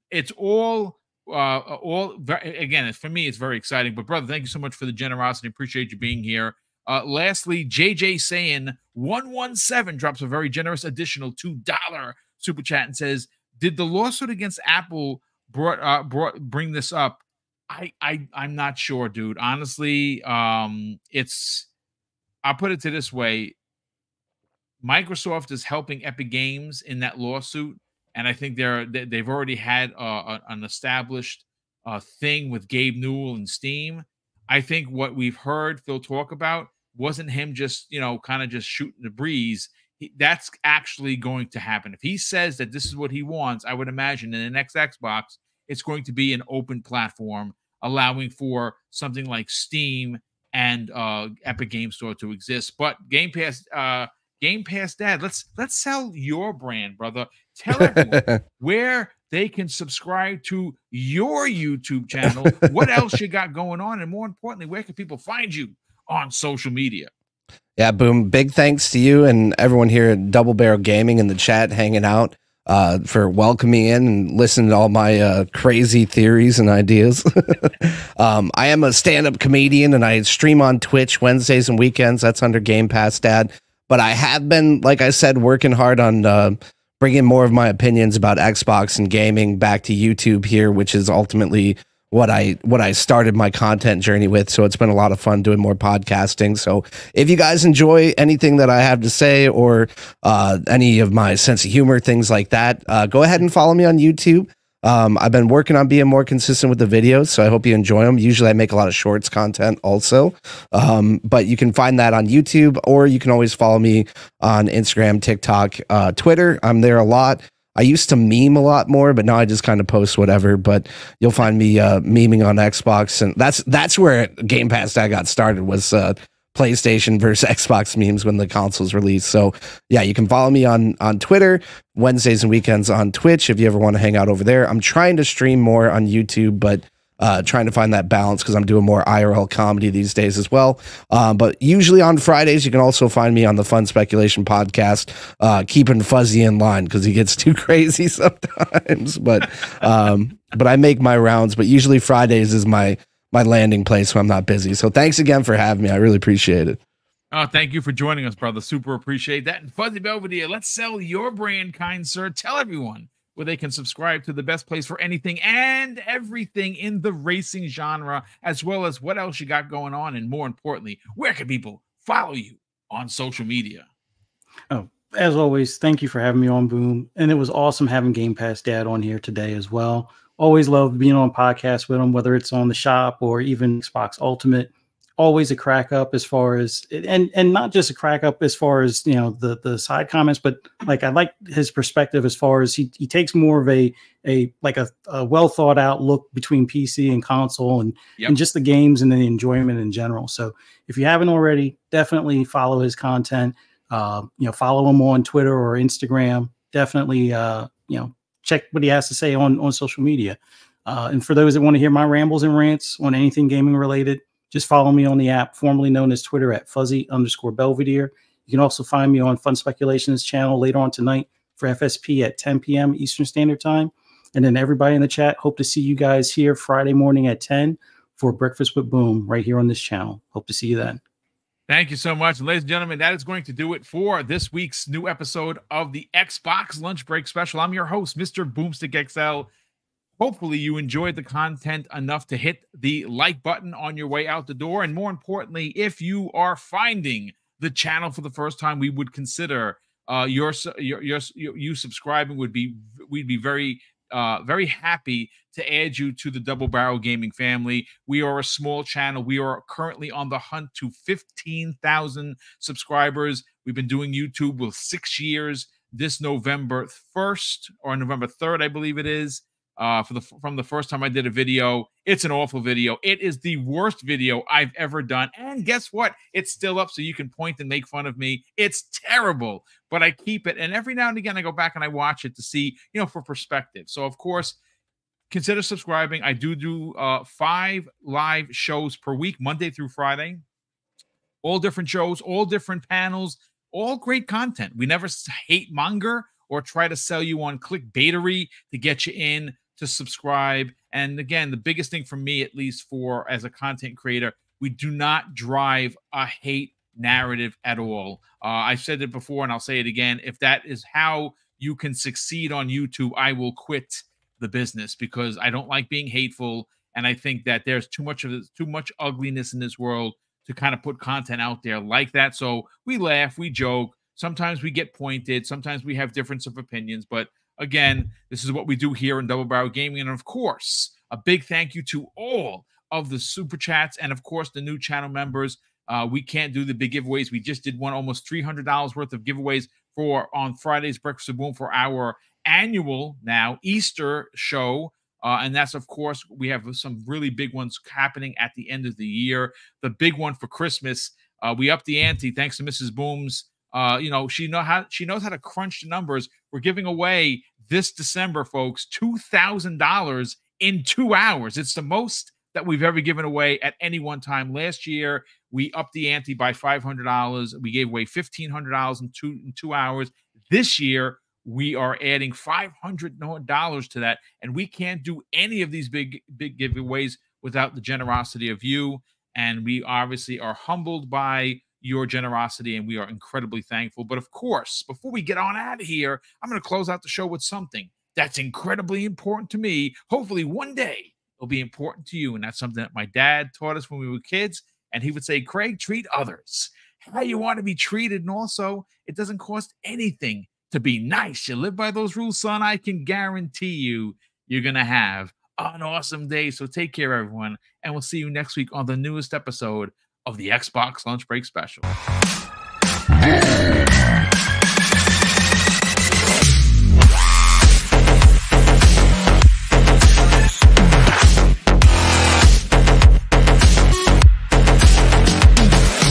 Speaker 1: it's all uh all very, again for me it's very exciting but brother thank you so much for the generosity appreciate you being here uh lastly jj saying 117 drops a very generous additional two dollar super chat and says did the lawsuit against apple brought uh brought bring this up i i i'm not sure dude honestly um it's i'll put it to this way Microsoft is helping Epic Games in that lawsuit, and I think they're they've already had uh, an established uh, thing with Gabe Newell and Steam. I think what we've heard Phil talk about wasn't him just you know kind of just shooting the breeze. He, that's actually going to happen. If he says that this is what he wants, I would imagine in the next Xbox, it's going to be an open platform allowing for something like Steam and uh, Epic Game Store to exist. But Game Pass, uh, Game Pass Dad. Let's let's sell your brand, brother. Tell everyone *laughs* where they can subscribe to your YouTube channel. *laughs* what else you got going on, and more importantly, where can people find you on social media?
Speaker 2: Yeah, boom! Big thanks to you and everyone here at Double Barrel Gaming in the chat, hanging out. Uh, for welcoming in and listening to all my uh, crazy theories and ideas. *laughs* um, I am a stand up comedian and I stream on Twitch Wednesdays and weekends. That's under Game Pass Dad. But I have been, like I said, working hard on uh, bringing more of my opinions about Xbox and gaming back to YouTube here, which is ultimately what I what I started my content journey with. So it's been a lot of fun doing more podcasting. So if you guys enjoy anything that I have to say or uh, any of my sense of humor, things like that, uh, go ahead and follow me on YouTube. Um, I've been working on being more consistent with the videos, so I hope you enjoy them. Usually, I make a lot of shorts content also, um, but you can find that on YouTube, or you can always follow me on Instagram, TikTok, uh, Twitter. I'm there a lot. I used to meme a lot more, but now I just kind of post whatever. But you'll find me uh, memeing on Xbox, and that's that's where Game Pass I got started was uh, PlayStation versus *laughs* Xbox memes when the consoles released. So yeah, you can follow me on on Twitter, Wednesdays and weekends on Twitch if you ever want to hang out over there. I'm trying to stream more on YouTube, but uh, trying to find that balance because I'm doing more IRL comedy these days as well. Um, but usually on Fridays, you can also find me on the Fun Speculation podcast, uh, keeping Fuzzy in line because he gets *laughs* too crazy sometimes. but um, but I make my rounds. But usually Fridays is my my landing place when I'm not busy. So thanks again for having me. I really appreciate it.
Speaker 1: Oh, thank you for joining us, brother. Super appreciate that. And Fuzzy Belvedere, let's sell your brand, kind sir. Tell everyone where they can subscribe to the best place for anything and everything in the racing genre, as well as what else you got going on. And more importantly, where can people follow you on social media?
Speaker 3: Oh, as always, thank you for having me on Boom. And it was awesome having Game Pass Dad on here today as well always love being on podcasts with them, whether it's on the shop or even Xbox Ultimate. Always a crack up as far as and and not just a crack up as far as you know the the side comments, but like I like his perspective as far as he he takes more of a a like a, a well thought out look between PC and console and yep. and just the games and the enjoyment in general. So if you haven't already, definitely follow his content. Uh, you know, follow him on Twitter or Instagram. Definitely, uh, you know, check what he has to say on on social media. Uh, and for those that want to hear my rambles and rants on anything gaming related, just follow me on the app, formerly known as Twitter at fuzzy underscore Belvedere. You can also find me on Fun Speculations channel later on tonight for FSP at 10 p.m. Eastern Standard Time. And then everybody in the chat, hope to see you guys here Friday morning at 10 for Breakfast with Boom right here on this channel. Hope to see you then.
Speaker 1: Thank you so much. And ladies and gentlemen, that is going to do it for this week's new episode of the Xbox Lunch Break Special. I'm your host, Mr. Boomstick XL. Hopefully, you enjoyed the content enough to hit the like button on your way out the door. And more importantly, if you are finding the channel for the first time, we would consider uh, your, your, your, you subscribing would be, we'd be very, uh, very happy to add you to the Double Barrel Gaming family. We are a small channel. We are currently on the hunt to 15,000 subscribers. We've been doing YouTube with six years. This November 1st or November 3rd, I believe it is uh, for the from the first time I did a video. It's an awful video. It is the worst video I've ever done. And guess what? It's still up, so you can point and make fun of me. It's terrible, but I keep it. And every now and again, I go back and I watch it to see, you know, for perspective. So of course, consider subscribing. I do do uh, five live shows per week, Monday through Friday. All different shows, all different panels, all great content. We never hate monger or try to sell you on clickbaitery to get you in to subscribe. And again, the biggest thing for me, at least for as a content creator, we do not drive a hate narrative at all. Uh, I've said it before and I'll say it again. If that is how you can succeed on YouTube, I will quit the business because I don't like being hateful. And I think that there's too much of this, too much ugliness in this world to kind of put content out there like that. So we laugh, we joke. Sometimes we get pointed. Sometimes we have difference of opinions. But Again, this is what we do here in Double Barrel Gaming. And of course, a big thank you to all of the super chats and, of course, the new channel members. Uh, we can't do the big giveaways. We just did one almost $300 worth of giveaways for on Friday's Breakfast of Boom for our annual now Easter show. Uh, and that's, of course, we have some really big ones happening at the end of the year. The big one for Christmas, uh, we up the ante thanks to Mrs. Boom's uh, you know, she know how she knows how to crunch the numbers. We're giving away this December, folks, two thousand dollars in two hours. It's the most that we've ever given away at any one time. Last year, we upped the ante by five hundred dollars. We gave away fifteen hundred dollars in two in two hours. This year, we are adding five hundred dollars to that, and we can't do any of these big big giveaways without the generosity of you. And we obviously are humbled by your generosity, and we are incredibly thankful. But of course, before we get on out of here, I'm going to close out the show with something that's incredibly important to me. Hopefully, one day it'll be important to you. And that's something that my dad taught us when we were kids. And he would say, Craig, treat others how you want to be treated. And also, it doesn't cost anything to be nice. You live by those rules, son. I can guarantee you, you're going to have an awesome day. So take care, everyone. And we'll see you next week on the newest episode of the Xbox Lunch Break Special.